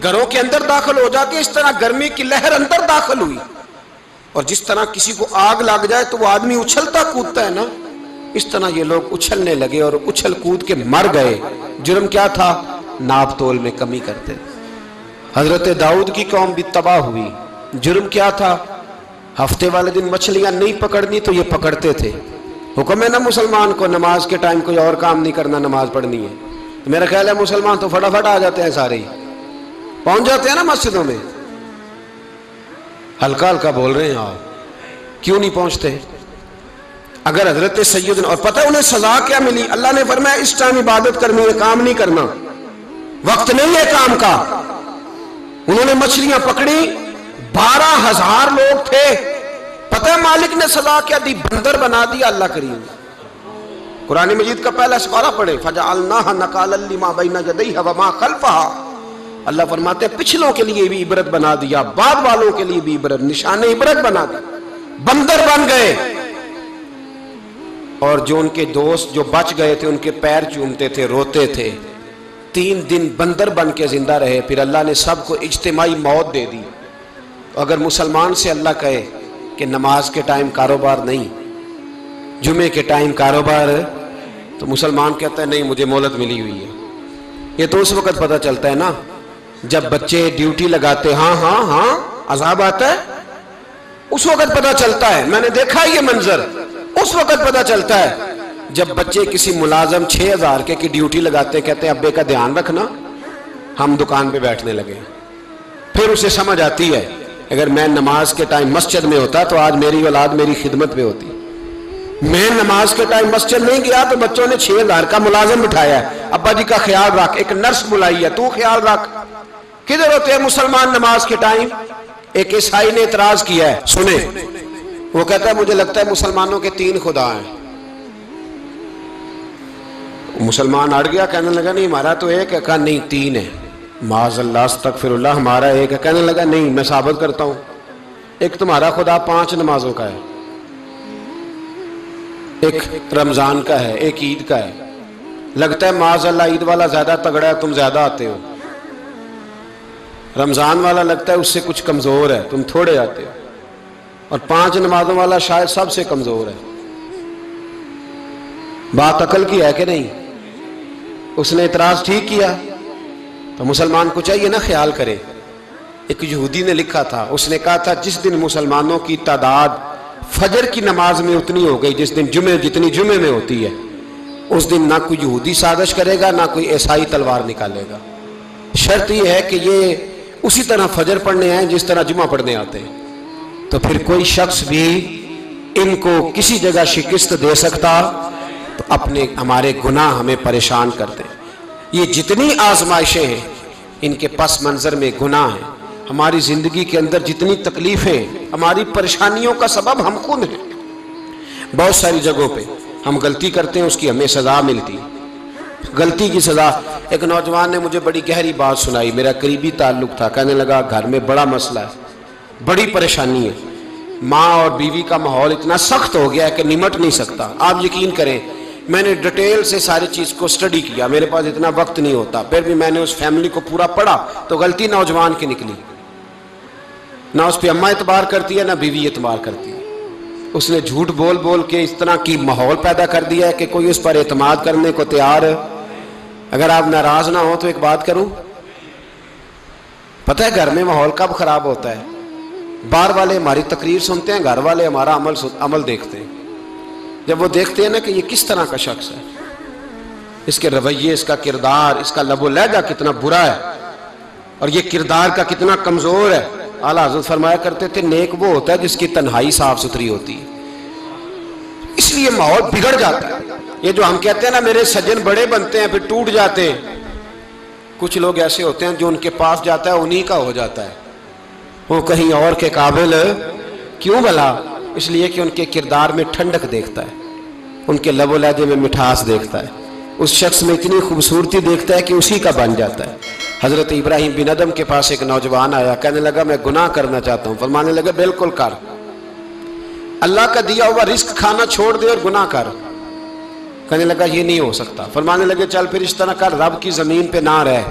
[SPEAKER 1] घरों के अंदर दाखिल हो जाती है, इस तरह गर्मी की लहर अंदर दाखिल हुई। और जिस तरह किसी को आग लग जाए तो वो आदमी उछलता कूदता है ना? इस तरह ये लोग उछलने लगे और उछल कूद के मर गए। जुर्म क्या था? नाप तोल में कमी करते। हज़रत दाऊद की कौम भी तबाह हुई। जुर्म क्या था? हफ़्ते वाले दिन मछलियाँ नहीं पकड़नी तो ये पकड़ते थे। हुक्म है ना मुसलमान को, नमाज़ के टाइम कोई और काम नहीं करना, नमाज़ पढ़नी है। तो मेरा ख्याल है मुसलमान तो फटाफट आ जाते हैं सारे ही। पहुँच जाते हैं ना मस्जिदों में। हल्का हल्का बोल रहे हैं आप। क्यों नहीं पहुँचते? अगर हज़रत सैयद और पता उन्हें सजा क्या मिली? अल्लाह ने फरमाया, इस टाइम इबादत करनी है, काम नहीं करना। वक्त नहीं है काम का। उन्होंने मछलियाँ पकड़ी। बारह हज़ार लोग थे। पता मालिक ने सजा क्या दी? बंदर बना दिया अल्लाह करीम कुरानी मजीद का पहला सपारा पढ़े। फजा अल्लाह नकाल बैना जदई हवा खलफा अल्लाह फरमाते पिछलों के लिए भी इबरत बना दिया, बाद वालों के लिए भी इबरत, निशान इबरत बना दिया बंदर बन गए। और जो उनके दोस्त जो बच गए थे, उनके पैर चूमते थे, रोते थे, तीन दिन बंदर बन के ज़िंदा रहे, फिर अल्लाह ने सबको इज्तमाही मौत दे दी। तो अगर मुसलमान से अल्लाह कहे कि नमाज़ के टाइम कारोबार नहीं, जुमे के टाइम कारोबार तो मुसलमान कहता है, नहीं, मुझे मोहलत मिली हुई है। ये तो उस वक्त पता चलता है ना, जब बच्चे ड्यूटी लगाते हाँ हाँ हाँ अजाब आता है? उस वक्त पता चलता है, मैंने देखा ये मंजर, उस वक्त पता चलता है, जब बच्चे किसी मुलाजम छह हज़ार के, की ड्यूटी लगाते कहते हैं, अब्बे का ध्यान रखना। हम दुकान पे बैठने लगे। फिर उसे समझ आती है, अगर मैं नमाज़ के टाइम मस्जिद में होता तो आज मेरी औलाद मेरी खिदमत में होती। मैं नमाज़ के टाइम मस्जिद नहीं गया तो बच्चों ने छह हज़ार का मुलाजम बिठाया अब्बा जी का ख्याल रख, एक नर्स बुलाई है, तू ख्याल रख। किधर होते हैं मुसलमान नमाज़ के टाइम? एक ईसाई ने इतराज किया है, सुने। वो कहता है, मुझे लगता है मुसलमानों के तीन खुदा हैं। मुसलमान अड़ गया, कहने लगा, नहीं, हमारा तो एक है। कहा, नहीं, तीन है। माज अल्लाह तक फिर हमारा एक है। कहने लगा, नहीं, मैं साबित करता हूँ। एक तुम्हारा खुदा पाँच नमाजों का है। एक रमज़ान का है, एक ईद का है। लगता है माज अल्लाह ईद वाला ज़्यादा तगड़ा है, तुम ज़्यादा आते हो। रमज़ान वाला लगता है, उससे कुछ कमज़ोर है, तुम थोड़े आते हो। और पाँच नमाजों वाला शायद सबसे कमज़ोर है। बात अकल की है कि नहीं? उसने इतराज़ ठीक किया तो मुसलमान को चाहिए ना ख्याल करे। एक यहूदी ने लिखा था, उसने कहा था, जिस दिन मुसलमानों की तादाद फजर की नमाज़ में उतनी हो गई जिस दिन जुमे, जितनी जुमे में होती है। उस दिन ना कोई यहूदी साजिश करेगा, ना कोई ईसाई तलवार निकालेगा। शर्त यह है कि ये उसी तरह फजर पढ़ने आए, जिस तरह जुमा पढ़ने आते हैं। तो फिर कोई शख्स भी इनको किसी जगह शिकस्त दे सकता तो अपने, हमारे गुनाह हमें परेशान करते ये जितनी आजमाइशें हैं, इनके पस मंज़र में गुनाह है। हमारी ज़िंदगी के अंदर जितनी तकलीफ़ें हमारी परेशानियों का सबब हम खुद हैं। बहुत सारी जगहों पे हम गलती करते हैं, उसकी हमें सज़ा मिलती है। गलती की सज़ा, एक नौजवान ने मुझे बड़ी गहरी बात सुनाई, मेरा करीबी ताल्लुक था, कहने लगा, घर में बड़ा मसला है, बड़ी परेशानी है। माँ और बीवी का माहौल इतना सख्त हो गया है कि निमट नहीं सकता। आप यकीन करें, मैंने डिटेल से सारी चीज़ को स्टडी किया, मेरे पास इतना वक्त नहीं होता, फिर भी मैंने उस फैमिली को पूरा पढ़ा तो गलती नौजवान की निकली। ना उस पर अम्मा एतबार करती है, ना बीवी एतबार करती है। उसने झूठ बोल बोल के इस तरह की माहौल पैदा कर दिया है कि कोई उस पर एतमाद करने को तैयार अगर आप नाराज़ ना हो तो एक बात करूँ, पता है घर में माहौल कब खराब होता है? बाहर वाले हमारी तकरीर सुनते हैं, घर वाले हमारा अमल अमल देखते हैं। जब वो देखते हैं ना कि ये किस तरह का शख्स है, इसके रवैये, इसका किरदार, इसका लबो लहजा कितना बुरा है, और ये किरदार का कितना कमज़ोर है आला हज़रत फरमाया करते थे, नेक वो होता है जिसकी तन्हाई साफ़ सुथरी होती है। इसलिए माहौल बिगड़ जाता है। ये जो हम कहते हैं ना, मेरे सज्जन बड़े बनते हैं, फिर टूट जाते हैं। कुछ लोग ऐसे होते हैं जो उनके पास जाता है, उन्हीं का हो जाता है। वो कहीं और के काबिल क्यों भला? इसलिए कि उनके किरदार में ठंडक देखता है। उनके लबो लहजे में मिठास देखता है। उस शख्स में इतनी खूबसूरती देखता है कि उसी का बन जाता है। हज़रत इब्राहिम बिन अदम के पास एक नौजवान आया, कहने लगा, मैं गुनाह करना चाहता हूँ। फरमाने लगे, बिल्कुल कर। अल्लाह का दिया हुआ रिस्क खाना छोड़ दे और गुनाह कर। कहने लगा, ये नहीं हो सकता। फरमाने लगे, चल फिर इस तरह कर, रब की ज़मीन पे ना रह।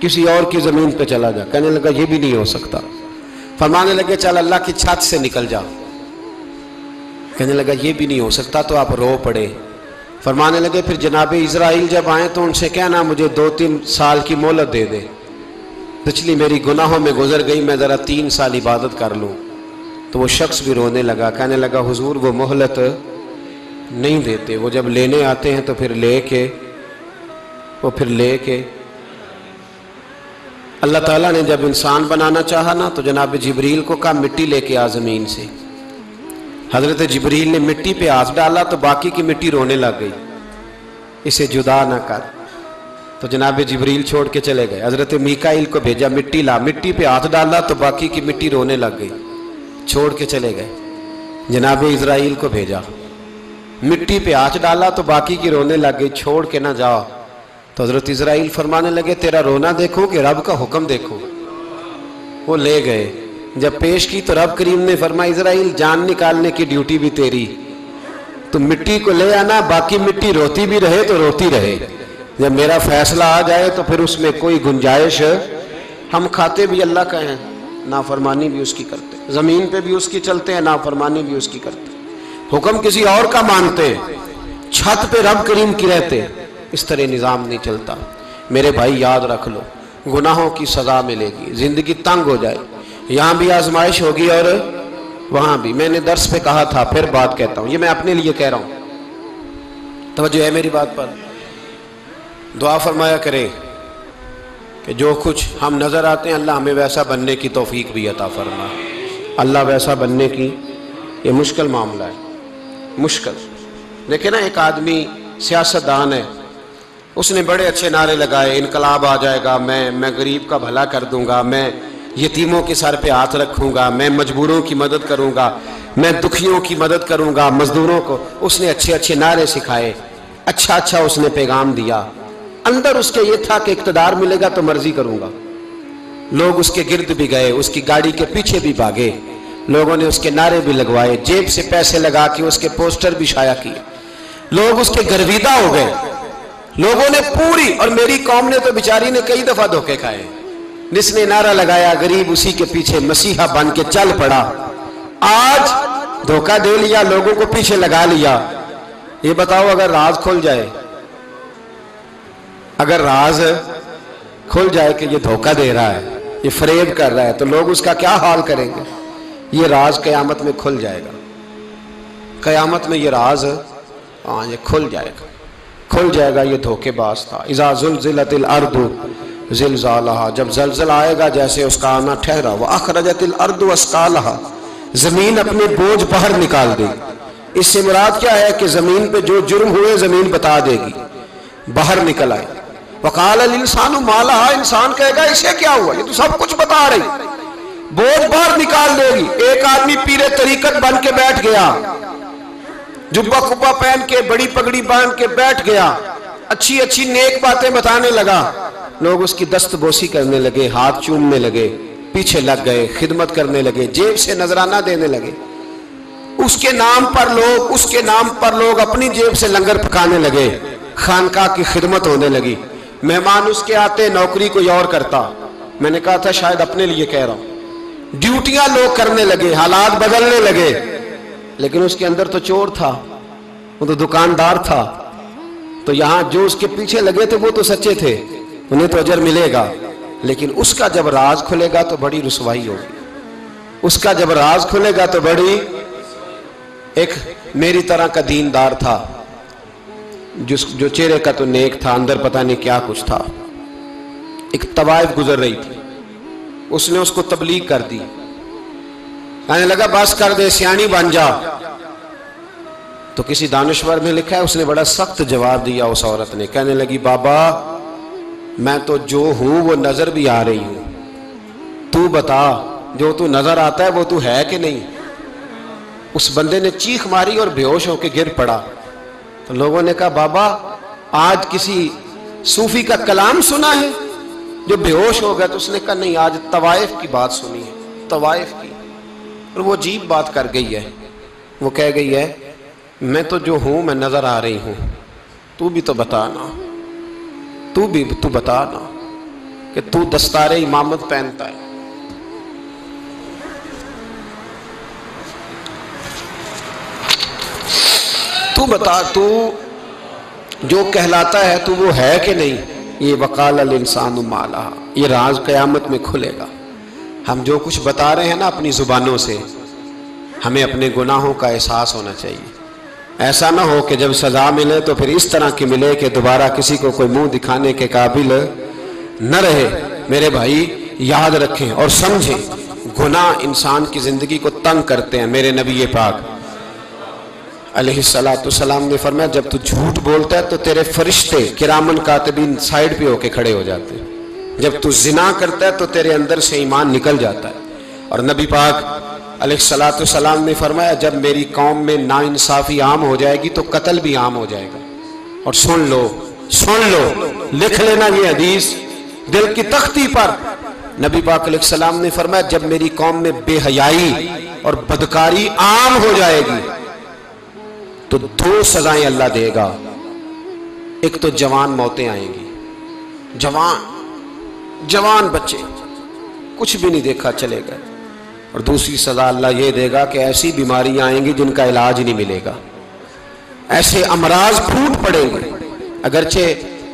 [SPEAKER 1] किसी और की ज़मीन पे चला जा। कहने लगा, ये भी नहीं हो सकता। फरमाने लगे, चल अल्लाह की छत से निकल जा। कहने लगा, ये भी नहीं हो सकता तो आप रो पड़े। फरमाने लगे, फिर जनाब इसराइल जब आए तो उनसे कहना, मुझे दो तीन साल की मोहलत दे दे। पिछली मेरी गुनाहों में गुजर गई, मैं ज़रा तीन साल इबादत कर लूँ। तो वो शख्स भी रोने लगा, कहने लगा, हुजूर, वो मोहलत नहीं देते। वो जब लेने आते हैं तो फिर ले के वो फिर ले के अल्लाह ताला ने जब इंसान बनाना चाहा ना तो जनाब जबरील को कहा, मिट्टी लेके आ ज़मीन से। हज़रत जबरील ने मिट्टी पे हाथ डाला तो बाकी की मिट्टी रोने लग गई। इसे जुदा ना कर। तो जनाब जबरील छोड़ के चले गए। हज़रत मीकाइल को भेजा मिट्टी ला। मिट्टी पे हाथ डाला तो बाकी की मिट्टी रोने लग गई। छोड़ के चले गए। जनाब इसराइल को भेजा। मिट्टी पे हाथ डाला तो बाकी की रोने लग गई। छोड़ के ना जाओ। तो हज़रत इसराइल फरमाने लगे, तेरा रोना देखो कि रब का हुक्म देखो? वो ले गए। जब पेश की तो रब करीम ने फरमा इसराइल जान निकालने की ड्यूटी भी तेरी। तो मिट्टी को ले आना, बाकी मिट्टी रोती भी रहे तो रोती रहे। जब मेरा फैसला आ जाए तो फिर उसमें कोई गुंजाइश हम खाते भी अल्लाह का हैं, नाफरमानी भी उसकी करते ज़मीन पे भी उसकी चलते हैं, नाफरमानी भी उसकी करते हुक्म किसी और का मानते छत पे रब करीम की रहते इस तरह निज़ाम नहीं चलता। मेरे भाई, याद रख लो, गुनाहों की सज़ा मिलेगी, ज़िंदगी तंग हो जाए यहाँ भी आजमाइश होगी और वहाँ भी। मैंने दर्स पे कहा था, फिर बात कहता हूँ। ये मैं अपने लिए कह रहा हूँ। तो है मेरी बात पर। दुआ फरमाया करें कि जो कुछ हम नज़र आते हैं, अल्लाह हमें वैसा बनने की तोफीक भी अता फरमा। अल्लाह वैसा बनने की ये मुश्किल मामला है। मुश्किल। देखे ना, एक आदमी सियासतदान है। उसने बड़े अच्छे नारे लगाए, इनकलाब आ जाएगा, मैं मैं गरीब का भला कर दूँगा, मैं यतीमों के सर पे हाथ रखूँगा, मैं मजबूरों की मदद करूँगा, मैं दुखियों की मदद करूँगा, मजदूरों को उसने अच्छे अच्छे नारे सिखाए अच्छा अच्छा उसने पैगाम दिया। अंदर उसके ये था कि इकतदार मिलेगा तो मर्ज़ी करूँगा। लोग उसके गिर्द भी गए, उसकी गाड़ी के पीछे भी भागे, लोगों ने उसके नारे भी लगवाए, जेब से पैसे लगा के उसके पोस्टर भी शाया किए। लोग उसके गर्विदा हो गए। लोगों ने पूरी, और मेरी कौम ने तो बिचारी ने कई दफ़ा धोखे खाए। जिसने नारा लगाया, गरीब उसी के पीछे मसीहा बन के चल पड़ा। आज धोखा दे लिया, लोगों को पीछे लगा लिया। ये बताओ, अगर राज खुल जाए, अगर राज खुल जाए कि ये धोखा दे रहा है, ये फरेब कर रहा है तो लोग उसका क्या हाल करेंगे? ये राज कयामत में खुल जाएगा। कयामत में ये राज हाँ ये खुल जाएगा। खुल जाएगा, ये धोखेबाज था। इजाजुल जिलतिल अर्दू जिलजालहा, जब जलजल आएगा, जैसे उसका आना ठहरा, वह अखरजतिल अर्द वस्कालहा, ज़मीन अपने बोझ बाहर निकाल देगी इससे मुराद क्या है कि ज़मीन पे जो जुर्म हुए, ज़मीन बता देगी। बाहर निकल आए। वकाल इंसान माला, इंसान कहेगा, इसे क्या हुआ? ये तो सब कुछ बता रही। बोझ बाहर निकाल देगी। एक आदमी पीरे तरीकत बन के बैठ गया। जुब्बा कुब्बा पहन के, बड़ी पगड़ी बाँध के बैठ गया। अच्छी अच्छी नेक बातें बताने लगा। लोग उसकी दस्त बोसी करने लगे, हाथ चूमने लगे, पीछे लग गए, खिदमत करने लगे, जेब से नजराना देने लगे। उसके नाम पर लोग, उसके नाम पर लोग अपनी जेब से लंगर पकाने लगे। खानका की खिदमत होने लगी। मेहमान उसके आते, नौकरी कोई और करता। मैंने कहा था, शायद अपने लिए कह रहा हूँ। ड्यूटियाँ लोग करने लगे, हालात बदलने लगे। लेकिन उसके अंदर तो चोर था, वो तो दुकानदार था। तो यहाँ जो उसके पीछे लगे थे, वो तो सच्चे थे। उन्हें तो अजर मिलेगा। लेकिन उसका जब राज खुलेगा तो बड़ी रसवाई होगी। उसका जब राज खुलेगा तो बड़ी एक मेरी तरह का दीनदार था। जिस, जो चेहरे का तो नेक था, अंदर पता नहीं क्या कुछ था। एक तवायफ गुजर रही थी। उसने उसको तबलीग कर दी। कहने लगा, बस कर दे, सियानी बन जा। तो किसी दानश्वर में लिखा है, उसने बड़ा सख्त जवाब दिया उस औरत ने। कहने लगी, बाबा, मैं तो जो हूँ, वो नज़र भी आ रही हूँ। तू बता, जो तू नज़र आता है, वो तू है कि नहीं? उस बंदे ने चीख मारी और बेहोश होकर गिर पड़ा। तो लोगों ने कहा, बाबा, आज किसी सूफी का कलाम सुना है? जो बेहोश हो गया तो उसने कहा, नहीं, आज तवाइफ की बात सुनी है तवाइफ की। और वो अजीब बात कर गई है। वो कह गई है मैं तो जो हूँ, मैं नज़र आ रही हूँ। तू भी तो बता ना तू भी, तू बता ना कि तू दस्तारे इमामत पहनता है। तू बता, तू जो कहलाता है, तू वो है कि नहीं? ये वकाल अल इंसान माला। ये राज कयामत में खुलेगा। हम जो कुछ बता रहे हैं ना अपनी ज़ुबानों से, हमें अपने गुनाहों का एहसास होना चाहिए। ऐसा ना हो कि जब सज़ा मिले तो फिर इस तरह की मिले कि दोबारा किसी को कोई मुँह दिखाने के काबिल न रहे। मेरे भाई, याद रखें और समझें, गुनाह इंसान की ज़िंदगी को तंग करते हैं मेरे नबी पाक। सलाम ने फरमाया, जब तू झूठ बोलता है तो तेरे फरिश्ते, किरामन कातबीन साइड पे होके खड़े हो जाते हैं। जब तू जिना करता है तो तेरे अंदर से ईमान निकल जाता है। और नबी पाक सलाम ने फरमाया, जब मेरी कौम में नाइंसाफ़ी आम हो जाएगी तो कत्ल भी आम हो जाएगा। और सुन लो सुन लो, लिख लेना ये हदीस, दिल की तख्ती पर। नबी पाक सलाम ने फरमाया, जब मेरी कौम में बेहयाई और बदकारी आम हो जाएगी तो दो सजाएँ अल्लाह देगा। एक तो जवान मौतें आएँगी। जवान जवान बच्चे, कुछ भी नहीं देखा चले गए और दूसरी सजा अल्लाह ये देगा कि ऐसी बीमारियाँ आएँगी जिनका इलाज नहीं मिलेगा। ऐसे अमराज फूट पड़ेंगे। अगरचे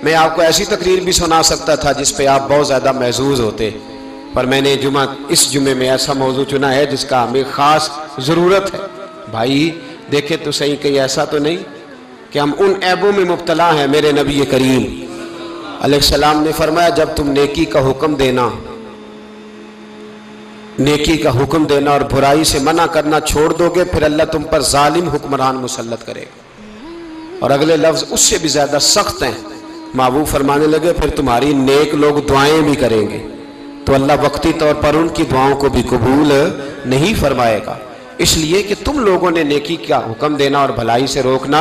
[SPEAKER 1] मैं आपको ऐसी तकरीर भी सुना सकता था जिस पे आप बहुत ज़्यादा महजूज होते, पर मैंने जुमा इस जुमे में ऐसा मौजू चुना है जिसका हमें ख़ास ज़रूरत है। भाई, देखे तो सही कहीं ऐसा तो नहीं कि हम उन ऐबों में मुबतला हैं, मेरे नबी करीम। सलाम ने फरमाया, जब तुम नेकी का हुक्म देना नेकी का हुक्म देना और बुराई से मना करना छोड़ दोगे, फिर अल्लाह तुम पर जालिम हुक्मरान मुसलत करेगा। और अगले लफ्ज, उससे भी ज़्यादा सख्त हैं। महबूब फरमाने लगे, फिर तुम्हारी नेक लोग दुआएँ भी करेंगे। तो अल्लाह वक्ती तौर पर उनकी दुआओं को भी कबूल नहीं फरमाएगा। इसलिए कि तुम लोगों ने नेकी का हुक्म देना और भलाई से रोकना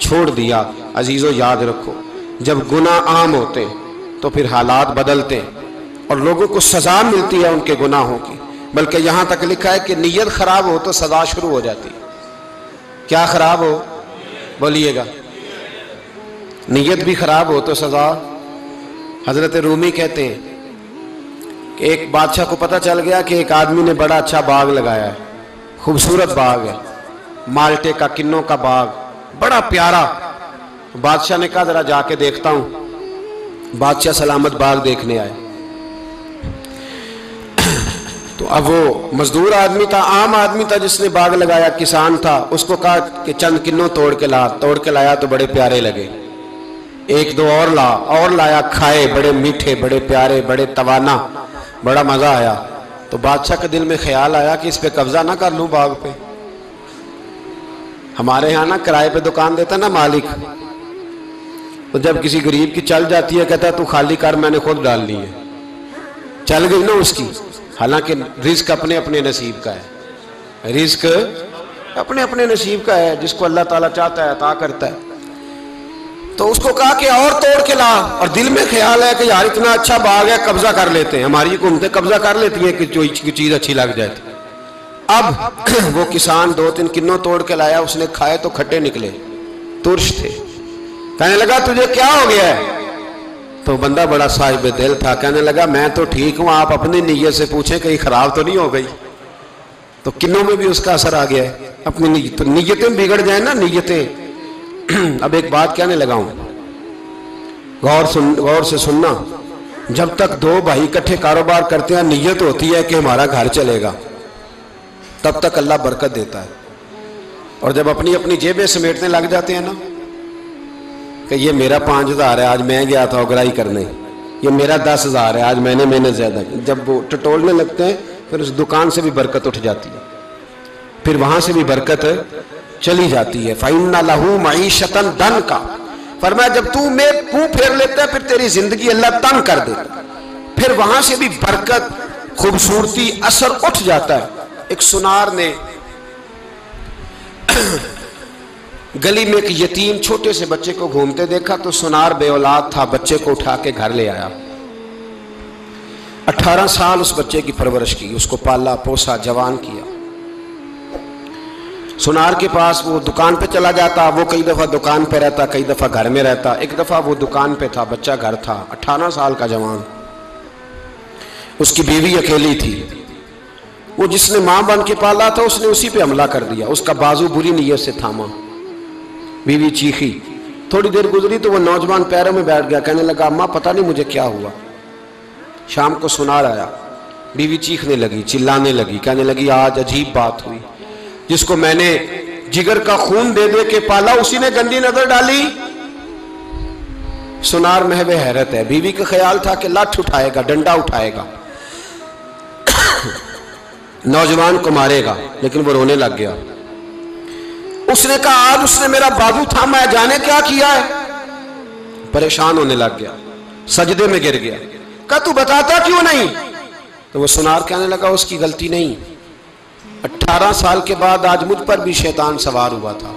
[SPEAKER 1] छोड़ दिया। अजीज़ों, याद रखो, जब गुना आम होते तो फिर हालात बदलते और लोगों को सज़ा मिलती है उनके गुनाहों की। बल्कि यहाँ तक लिखा है कि नीयत ख़राब हो तो सज़ा शुरू हो जाती क्या ख़राब हो? बोलिएगा। नीयत भी ख़राब हो तो सज़ा हज़रत रूमी कहते हैं कि एक बादशाह को पता चल गया कि एक आदमी ने बड़ा अच्छा बाग लगाया है। खूबसूरत बाग है। माल्टे का, किन्नों का बाग। बड़ा प्यारा। बादशाह ने कहा, जरा जाके देखता हूँ। बादशाह सलामत बाग देखने आए। तो अब वो मजदूर आदमी था, आम आदमी था जिसने बाग लगाया, किसान था, उसको कहा कि, चंद किन्नों तोड़ के ला। तोड़ के लाया तो बड़े प्यारे लगे। एक दो और ला, और लाया, खाए, बड़े मीठे, बड़े प्यारे, बड़े तवाना, बड़ा मज़ा आया। तो बादशाह के दिल में ख्याल आया कि इस पे कब्जा ना कर लूँ बाग पे। हमारे यहाँ ना किराए पे दुकान देता ना मालिक। तो जब किसी गरीब की चल जाती है, कहता तू खाली कर, मैंने खुद डाल ली है। चल गई ना उसकी। हालाँकि रिस्क अपने अपने नसीब का है। रिस्क अपने अपने नसीब का है, जिसको अल्लाह ताला चाहता है, अता करता है। तो उसको कहा कि और तोड़ के ला, और दिल में ख्याल है कि यार इतना अच्छा बाग है, कब्जा कर लेते हैं। हमारी हुकूमतें कब्जा कर लेती है कि जो चीज़ अच्छी लग जाए। अब (clears throat) वो किसान दो तीन किन्नों तोड़ के लाया, उसने खाए तो खट्टे निकले, तुर्श थे। कहने लगा, तुझे क्या हो गया है? तो बंदा बड़ा साहिब दिल था। कहने लगा, मैं तो ठीक हूँ, आप अपनी नीयत से पूछें, कहीं खराब तो नहीं हो गई? तो किन्नों में भी उसका असर आ गया है। अपनी नीयत तो नीयतें बिगड़ जाए ना, नीयतें। (clears throat) अब एक बात कहने लगा हूँ। गौर सुन, गौर से सुनना। जब तक दो भाई इकट्ठे कारोबार करते हैं, नीयत होती है कि हमारा घर चलेगा। तब तक अल्लाह बरकत देता है। और जब अपनी अपनी जेबें समेटने लग जाते हैं ना कि ये मेरा पाँच हज़ार है, आज मैं गया था उगराई करने। ये मेरा दस हज़ार है, आज मैंने मेहनत ज़्यादा की। जब वो टटोलने लगते हैं, फिर उस दुकान से भी बरकत उठ जाती है। फिर वहाँ से भी बरकत चली जाती है। फ़ैन्ना लहू मीशतन दन का। फरमाया, जब तू मैं मुँह फेर लेता है, फिर तेरी ज़िंदगी अल्लाह तंग कर देता फिर वहाँ से भी बरकत, खूबसूरती, असर उठ जाता है। एक सुनार ने गली में एक यतीम छोटे से बच्चे को घूमते देखा तो सुनार बे औलाद था, बच्चे को उठा के घर ले आया। अठारह साल उस बच्चे की परवरिश की, उसको पाला, पोसा, जवान किया। सुनार के पास वो दुकान पे चला जाता, वो कई दफ़ा दुकान पे रहता, कई दफ़ा घर में रहता। एक दफ़ा वो दुकान पे था, बच्चा घर था, अठारह साल का जवान। उसकी बीवी अकेली थी। वो जिसने माँ बन के पाला था, उसने उसी पे हमला कर दिया। उसका बाजू बुरी नीयत से थामा। बीवी चीखी। थोड़ी देर गुजरी तो वो नौजवान पैरों में बैठ गया। कहने लगा अम्मा पता नहीं मुझे क्या हुआ? शाम को सुनार आया। बीवी चीखने लगी, चिल्लाने लगी। कहने लगी, आज अजीब बात हुई। जिसको मैंने जिगर का खून दे दे के पाला, उसी ने गंदी नज़र डाली। सुनार महवे हैरत है। बीवी का ख्याल था कि लाठ उठाएगा, डंडा उठाएगा। (coughs) नौजवान को मारेगा, लेकिन वो रोने लग गया। उसने कहा, आज उसने मेरा बाबू था मैं जाने क्या किया है? परेशान होने लग गया, सजदे में गिर गया। कहा, तू बताता क्यों नहीं? तो वो सुनार कहने लगा, उसकी गलती नहीं। अट्ठारह साल के बाद आज मुझ पर भी शैतान सवार हुआ था।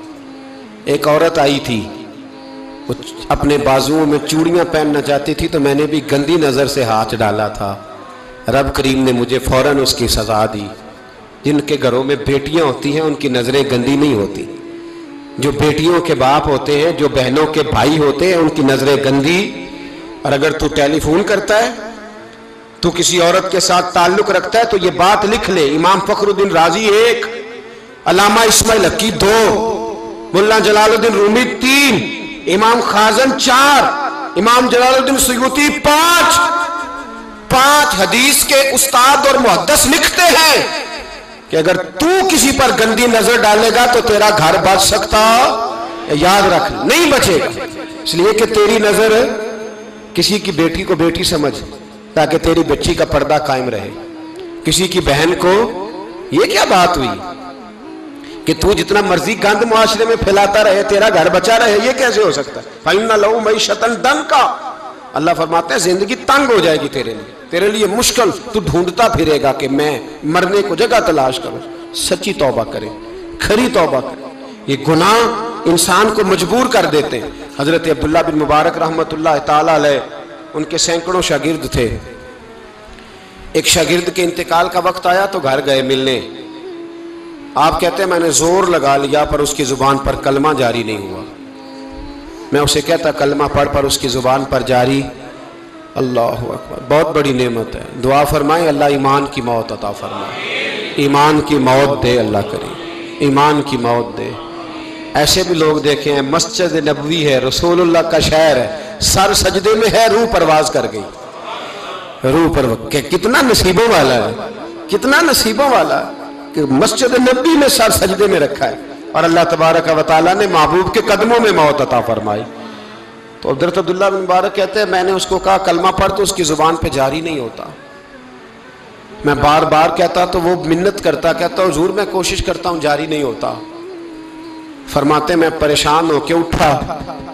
[SPEAKER 1] एक औरत आई थी, वो अपने बाजुओं में चूड़ियाँ पहनना चाहती थी तो मैंने भी गंदी नज़र से हाथ डाला था। रब करीम ने मुझे फ़ौरन उसकी सज़ा दी। जिनके घरों में बेटियाँ होती हैं, उनकी नज़रें गंदी नहीं होती। जो बेटियों के बाप होते हैं, जो बहनों के भाई होते हैं, उनकी नज़रें गंदी। और अगर तू टेलीफोन करता है, तू किसी औरत के साथ ताल्लुक रखता है तो ये बात लिख ले। इमाम फखरुद्दीन राज़ी एक, अलामा इस्माइल हकी दो, मुल्ला जलालुद्दीन रूमी तीन, इमाम खाजन चार, इमाम जलालुद्दीन सयूती पाँच। पाँच हदीस के उस्ताद और मुहदस लिखते हैं। कि अगर तू किसी पर गंदी नज़र डालेगा तो तेरा घर बच सकता। याद रख, नहीं बचेगा इसलिए कि तेरी नज़र किसी की बेटी को बेटी समझ, ताकि तेरी बच्ची का पर्दा कायम रहे। किसी की बहन को ये क्या बात हुई? कि तू जितना मर्ज़ी गंद मुआशरे में फैलाता रहे, तेरा घर बचा रहे, ये कैसे हो सकता? है फाइना लहू मई शतन दन का। अल्लाह फरमाते हैं, ज़िंदगी तंग हो जाएगी तेरे लिए। तेरे लिए मुश्किल, तू ढूंढता फिरेगा कि मैं मरने को जगह तलाश करूँ। सच्ची तौबा करे, खरी तौबा करे। ये गुनाह इंसान को मजबूर कर देते हैं। हज़रत अब्दुल्ला बिन मुबारक रहमत उनके सैकड़ों शागिर्द थे। एक शागिर्द के इंतकाल का वक्त आया तो घर गए मिलने। आप कहते हैं, मैंने ज़ोर लगा लिया, पर उसकी ज़ुबान पर कलमा जारी नहीं हुआ। मैं उसे कहता, कलमा पढ़, पर उसकी ज़ुबान पर जारी अल्लाह अकबर। बहुत बड़ी नेमत है। दुआ फरमाए, अल्लाह ईमान की मौत अता फरमाए। ईमान की मौत दे, अल्लाह करी। ईमान की मौत दे। ऐसे भी लोग देखे हैं, मस्जिद नबवी है, रसूलुल्लाह का शहर है। सर सजदे में है, रूह परवाज कर गई। रूह पर कितना नसीबों वाला है। कितना नसीबों वाला कि मस्जिद नबी में सर सजदे में रखा है। और अल्लाह तबारक वाली ने महबूब के कदमों में मौत अता फरमाई। तो हज़रत अब्दुल्ला बिन मुबारक कहते हैं, मैंने उसको कहा, कलमा पढ़ तो उसकी ज़ुबान पे जारी नहीं होता। मैं बार बार कहता तो वो मिन्नत करता, कहता, हजूर, मैं कोशिश करता हूँ, जारी नहीं होता। फरमाते, मैं परेशान हो के उठा।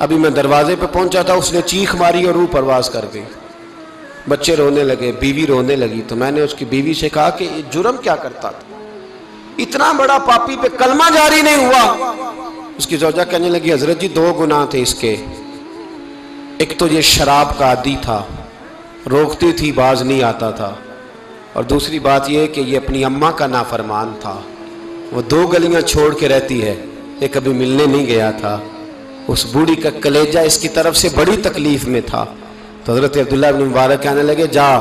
[SPEAKER 1] अभी मैं दरवाजे पे पहुँचा था, उसने चीख मारी और रूह परवास कर गई। बच्चे रोने लगे, बीवी रोने लगी तो मैंने उसकी बीवी से कहा कि जुर्म क्या करता था? इतना बड़ा पापी पे कलमा जारी नहीं हुआ। उसकी जोजा कहने लगी, हज़रत जी, दो गुनाह थे इसके। एक तो ये शराब का आदि था, रोकती थी, बाज नहीं आता था। और दूसरी बात यह कि ये अपनी अम्मा का नाफरमान था। वो दो गलियाँ छोड़ के रहती है, ये कभी मिलने नहीं गया था। उस बूढ़ी का कलेजा इसकी तरफ़ से बड़ी तकलीफ़ में था। तो हज़रत अब्दुल्ला मुबारक कहने लगे, जा,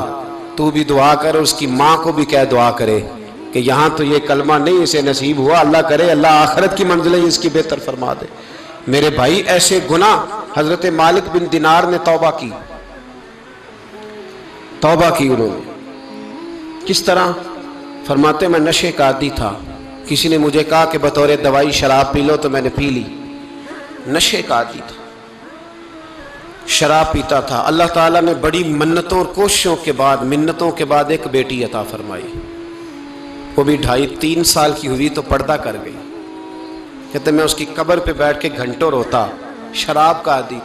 [SPEAKER 1] तू भी दुआ कर उसकी माँ को भी कह दुआ करे कि यहाँ तो ये कलमा नहीं इसे नसीब हुआ, अल्लाह करे, अल्लाह आखरत की मंजिल इसकी बेहतर फरमा दे। मेरे भाई, ऐसे गुना हज़रत मालिक बिन दिनार ने तौबा की। तौबा की उन्होंने। किस तरह? फरमाते, मैं नशे का आदि था। किसी ने मुझे कहा कि बतौर दवाई शराब पी लो तो मैंने पी ली। नशे का आदि था। शराब पीता था। अल्लाह ताला ने बड़ी मन्नतों और कोशिशों के बाद, मिन्नतों के बाद एक बेटी अता फरमाई। वो भी ढाई, तीन साल की हुई तो पर्दा कर गई। कहते, मैं उसकी कब्र पे बैठ के घंटों रोता, शराब का आदि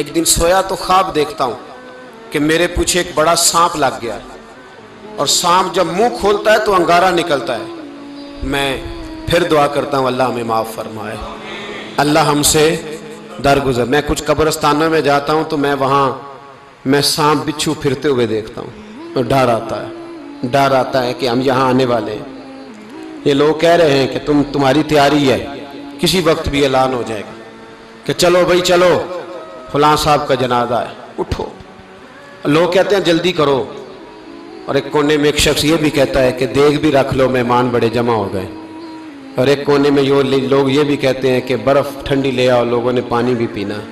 [SPEAKER 1] एक दिन सोया तो ख्वाब देखता हूँ कि मेरे पीछे एक बड़ा सांप लग गया और सांप जब मुँह खोलता है तो अंगारा निकलता है। मैं फिर दुआ करता हूँ, अल्लाह हमें माफ़ फरमाए। अल्लाह हमसे दरगुजर। मैं कुछ कब्रस्तानों में जाता हूँ तो मैं वहाँ, मैं सांप बिच्छू फिरते हुए देखता हूँ। तो डर आता है। डर आता है कि हम यहाँ आने वाले हैं। ये लोग कह रहे हैं कि तुम, तुम्हारी तैयारी है। किसी वक्त भी ऐलान हो जाएगा कि चलो भाई, चलो, फलां साहब का जनाजा है, उठो। लोग कहते हैं, जल्दी करो। और एक कोने में एक शख्स ये भी कहता है कि देख भी रख लो, मेहमान बड़े जमा हो गए। और एक कोने में यो लोग ये भी कहते हैं कि बर्फ़ ठंडी ले आओ, लोगों ने पानी भी पीना।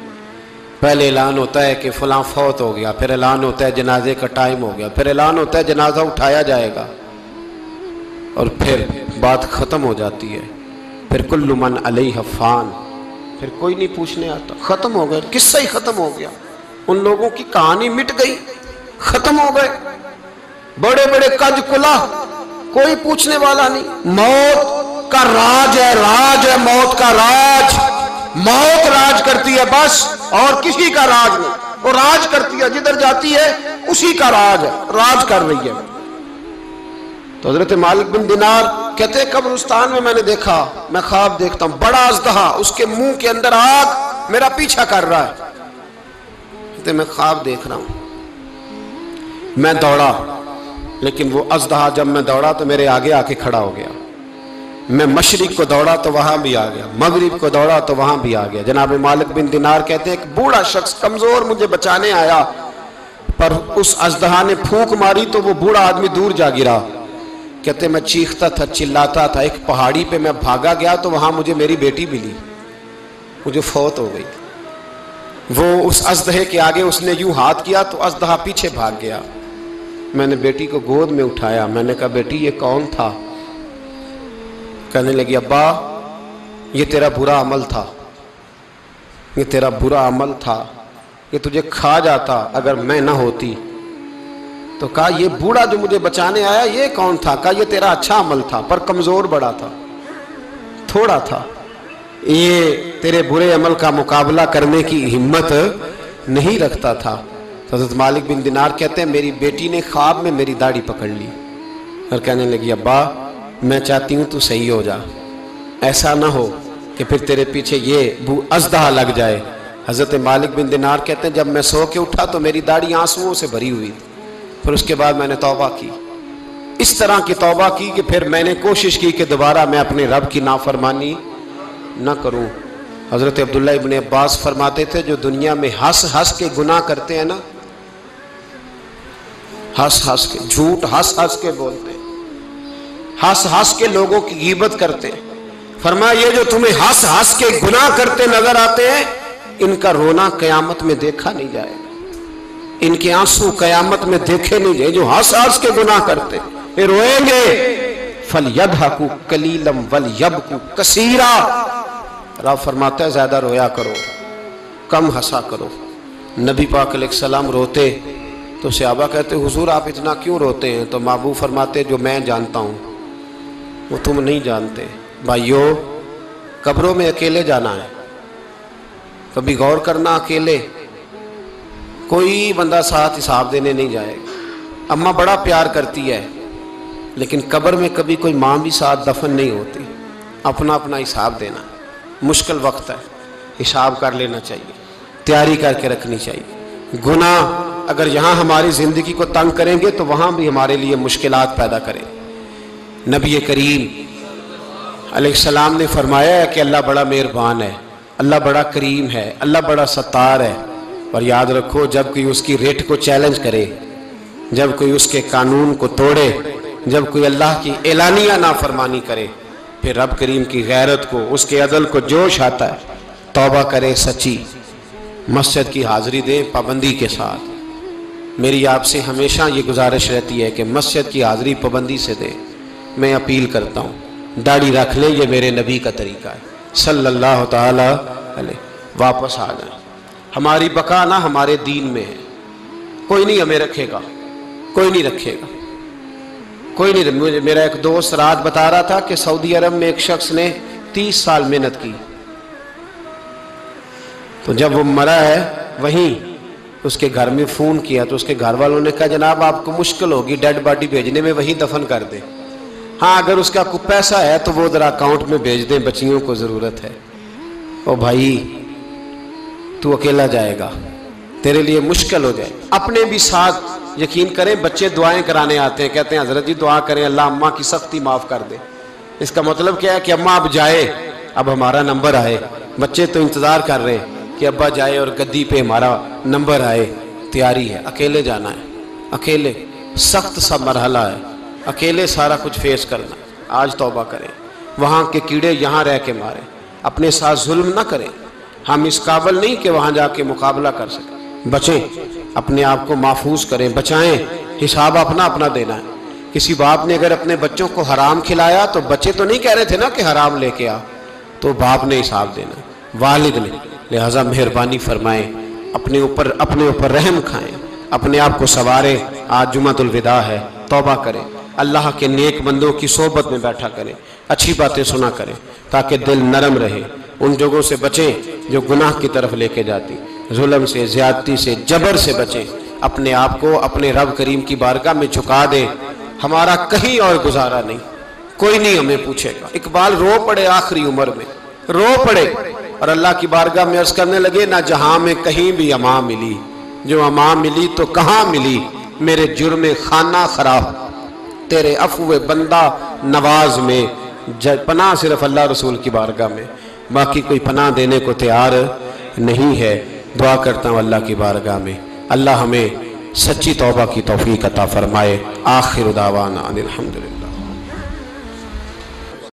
[SPEAKER 1] पहले ऐलान होता है कि फलां फौत हो गया, फिर ऐलान होता है जनाजे का टाइम हो गया, फिर ऐलान होता है जनाजा उठाया जाएगा। और फिर बात ख़त्म हो जाती है। फिर कुल्लुमन अलई हफ़ान फिर कोई नहीं पूछने आता। ख़त्म हो गया किस्सा ही ख़त्म हो गया। उन लोगों की कहानी मिट गई। ख़त्म हो गए। बड़े बड़े कज कुला। कोई पूछने वाला नहीं। मौत का राज है राज है, मौत का राज। मौत राज करती है बस, और किसी का राज नहीं। वो राज करती है, जिधर जाती है, उसी का राज है। राज कर रही है। तो हज़रत मालिक बिन दिनार कहते कब्रस्तान में मैंने देखा, मैं ख्वाब देखता हूँ, बड़ा अजदहा उसके मुँह के अंदर आग मेरा पीछा कर रहा है। कहते मैं ख्वाब देख रहा हूँ। मैं दौड़ा, लेकिन वो अजदहा जब मैं दौड़ा तो मेरे आगे आके खड़ा हो गया। मैं मशरक को दौड़ा तो वहाँ भी आ गया, मगरब को दौड़ा तो वहाँ भी आ गया। जनाब मालिक बिन दिनार कहते हैं, एक बूढ़ा शख्स कमज़ोर मुझे बचाने आया, पर उस अजदहा ने फूक मारी तो वो बूढ़ा आदमी दूर जा गिरा। कहते, मैं चीखता था, चिल्लाता था, एक पहाड़ी पे मैं भागा गया तो वहाँ मुझे मेरी बेटी मिली। मुझे फौत हो गई। वो उस अजदहे के आगे उसने यूँ हाथ किया तो अजदहा पीछे भाग गया। मैंने बेटी को गोद में उठाया। मैंने कहा, बेटी, ये कौन था? कहने लगी, अब्बा, ये तेरा बुरा अमल था। ये तेरा बुरा अमल था। ये तुझे खा जाता अगर मैं ना होती। तो कहा, ये बूढ़ा जो मुझे बचाने आया, ये कौन था? कहा, ये तेरा अच्छा अमल था, पर कमज़ोर बड़ा था, थोड़ा था। ये तेरे बुरे अमल का मुकाबला करने की हिम्मत नहीं रखता था। तो हज़रत मालिक बिन दिनार कहते हैं, मेरी बेटी ने ख्वाब में मेरी दाढ़ी पकड़ ली। और कहने लगी, अब्बा, मैं चाहती हूँ तू सही हो जा। ऐसा ना हो कि फिर तेरे पीछे ये अजदा लग जाए। हज़रत मालिक बिन दिनार कहते हैं, जब मैं सो के उठा तो मेरी दाढ़ी आंसुओं से भरी हुई फिर उसके बाद मैंने तौबा की। इस तरह की तौबा की कि फिर मैंने कोशिश की कि दोबारा मैं अपने रब की नाफरमानी ना करूँ। हज़रत अब्दुल्ला इबन अब्बास फरमाते थे, जो दुनिया में हंस हंस के गुनाह करते हैं ना, हंस हंस के, झूठ हंस हंस के बोलते हैं। हंस हंस के लोगों की गिबत करते हैं। फरमाया ये जो तुम्हें हंस हंस के गुनाह करते नज़र आते हैं, इनका रोना कयामत में देखा नहीं जाएगा। इनके आँसू कयामत में देखे नहीं जाए जो हंस हंस के गुनाह करते। ये रोएँगे, फल यद हकू कलीलम वल यबकू कसीरा। रब फरमाता है, ज़्यादा रोया करो, कम हंसा करो। नबी पाक सलाम रोते तो सहाबा कहते, हुजूर, आप इतना क्यों रोते हैं? तो माबू फरमाते, जो मैं जानता हूँ, वो तुम नहीं जानते। भाइयों, कब्रों में अकेले जाना है। कभी गौर करना अकेले कोई बंदा साथ हिसाब देने नहीं जाएगा। अम्मा बड़ा प्यार करती है, लेकिन कब्र में कभी कोई माँ भी साथ दफन नहीं होती। अपना अपना हिसाब देना, मुश्किल वक्त है। हिसाब कर लेना चाहिए, तैयारी करके रखनी चाहिए। गुनाह अगर यहाँ हमारी ज़िंदगी को तंग करेंगे तो वहाँ भी हमारे लिए मुश्किल पैदा करें। नबी करीम सलाम ने फरमाया है कि अल्लाह बड़ा मेहरबान है, अल्लाह बड़ा करीम है, अल्लाह बड़ा सत्तार है। और याद रखो, जब कोई उसकी रेट को चैलेंज करे, जब कोई उसके कानून को तोड़े, जब कोई अल्लाह की एलानिया नाफरमानी करे, फिर रब करीम की गैरत को, उसके अदल को जोश आता है। तौबा करे सच्ची, मस्जिद की हाज़िरी दे पाबंदी के साथ। मेरी आपसे हमेशा ये गुजारिश रहती है कि मस्जिद की हाज़िरी पाबंदी से दे। मैं अपील करता हूँ, दाढ़ी रख ले, ये मेरे नबी का तरीका है। सल्लल्लाहु ताला वापस आ जाए। हमारी बका ना हमारे दीन में है। कोई नहीं हमें रखेगा, कोई नहीं रखेगा। कोई नहीं, मुझे, मेरा एक दोस्त रात बता रहा था कि सऊदी अरब में एक शख्स ने तीस साल मेहनत की। तो जब वो मरा है, वहीं उसके घर में फ़ोन किया तो उसके घर वालों ने कहा, जनाब, आपको मुश्किल होगी, डेड बॉडी भेजने में वहीं दफन कर दें। हाँ अगर उसका कोई पैसा है तो वो ज़रा अकाउंट में भेज दें, बच्चियों को ज़रूरत है। ओ भाई तू अकेला जाएगा। तेरे लिए मुश्किल हो जाए। अपने भी साथ यकीन करें, बच्चे दुआएँ कराने आते हैं, कहते हैं, हज़रत जी, दुआ करें, अल्लाह अम्मा की सख्ती माफ़ कर दे। इसका मतलब क्या है कि अम्मा अब जाए, अब हमारा नंबर आए। बच्चे तो इंतज़ार कर रहे हैं कि अब्बा जाए और गद्दी पे हमारा नंबर आए। तैयारी है, अकेले जाना है, अकेले, सख्त सा मरहला है, अकेले सारा कुछ फेस करना आज तौबा करें। वहाँ के कीड़े यहाँ रह के मारे। अपने साथ जुल्म ना करें। हम इस काबल नहीं कि वहाँ जाके मुकाबला कर सकें। बचें, अपने आप को महफूज करें, बचाएँ, हिसाब अपना अपना देना है। किसी बाप ने अगर अपने बच्चों को हराम खिलाया तो बच्चे तो नहीं कह रहे थे ना कि हराम लेके आ तो बाप ने हिसाब देना, वालिद ने, लिहाजा मेहरबानी फरमाए, अपने ऊपर अपने ऊपर रहम खाएँ, अपने आप को सवारे, आज जुमातुलविदा है, तोबा करें, अल्लाह के नेक बंदों की सोबत में बैठा करें, अच्छी बातें सुना करें, ताकि दिल नरम रहे। उन जगहों से बचें जो गुनाह की तरफ़ लेके जाती। जुल्म से, ज्यादती से, जबर से बचें। अपने आप को अपने रब करीम की बारगाह में झुका दें। हमारा कहीं और गुजारा नहीं। कोई नहीं हमें पूछेगा। इकबाल, रो पड़े आखिरी उम्र में। रो पड़े। और अल्लाह की बारगाह में अर्ज़ करने लगे, ना जहाँ में कहीं भी अमां मिली। जो अमां मिली तो कहाँ मिली? मेरे जुर्म खाना खराब। तेरे अफवे बंदा नवाज़ में। पना सिर्फ़ अल्लाह रसूल की बारगाह में। बाकी कोई पनाह देने को तैयार नहीं है, दुआ करता हूँ अल्लाह की बारगाह में। अल्लाह हमें सच्ची तौबा की तोफ़ी अता फ़रमाए। आखिर दावाना अनिलहमदिल्ला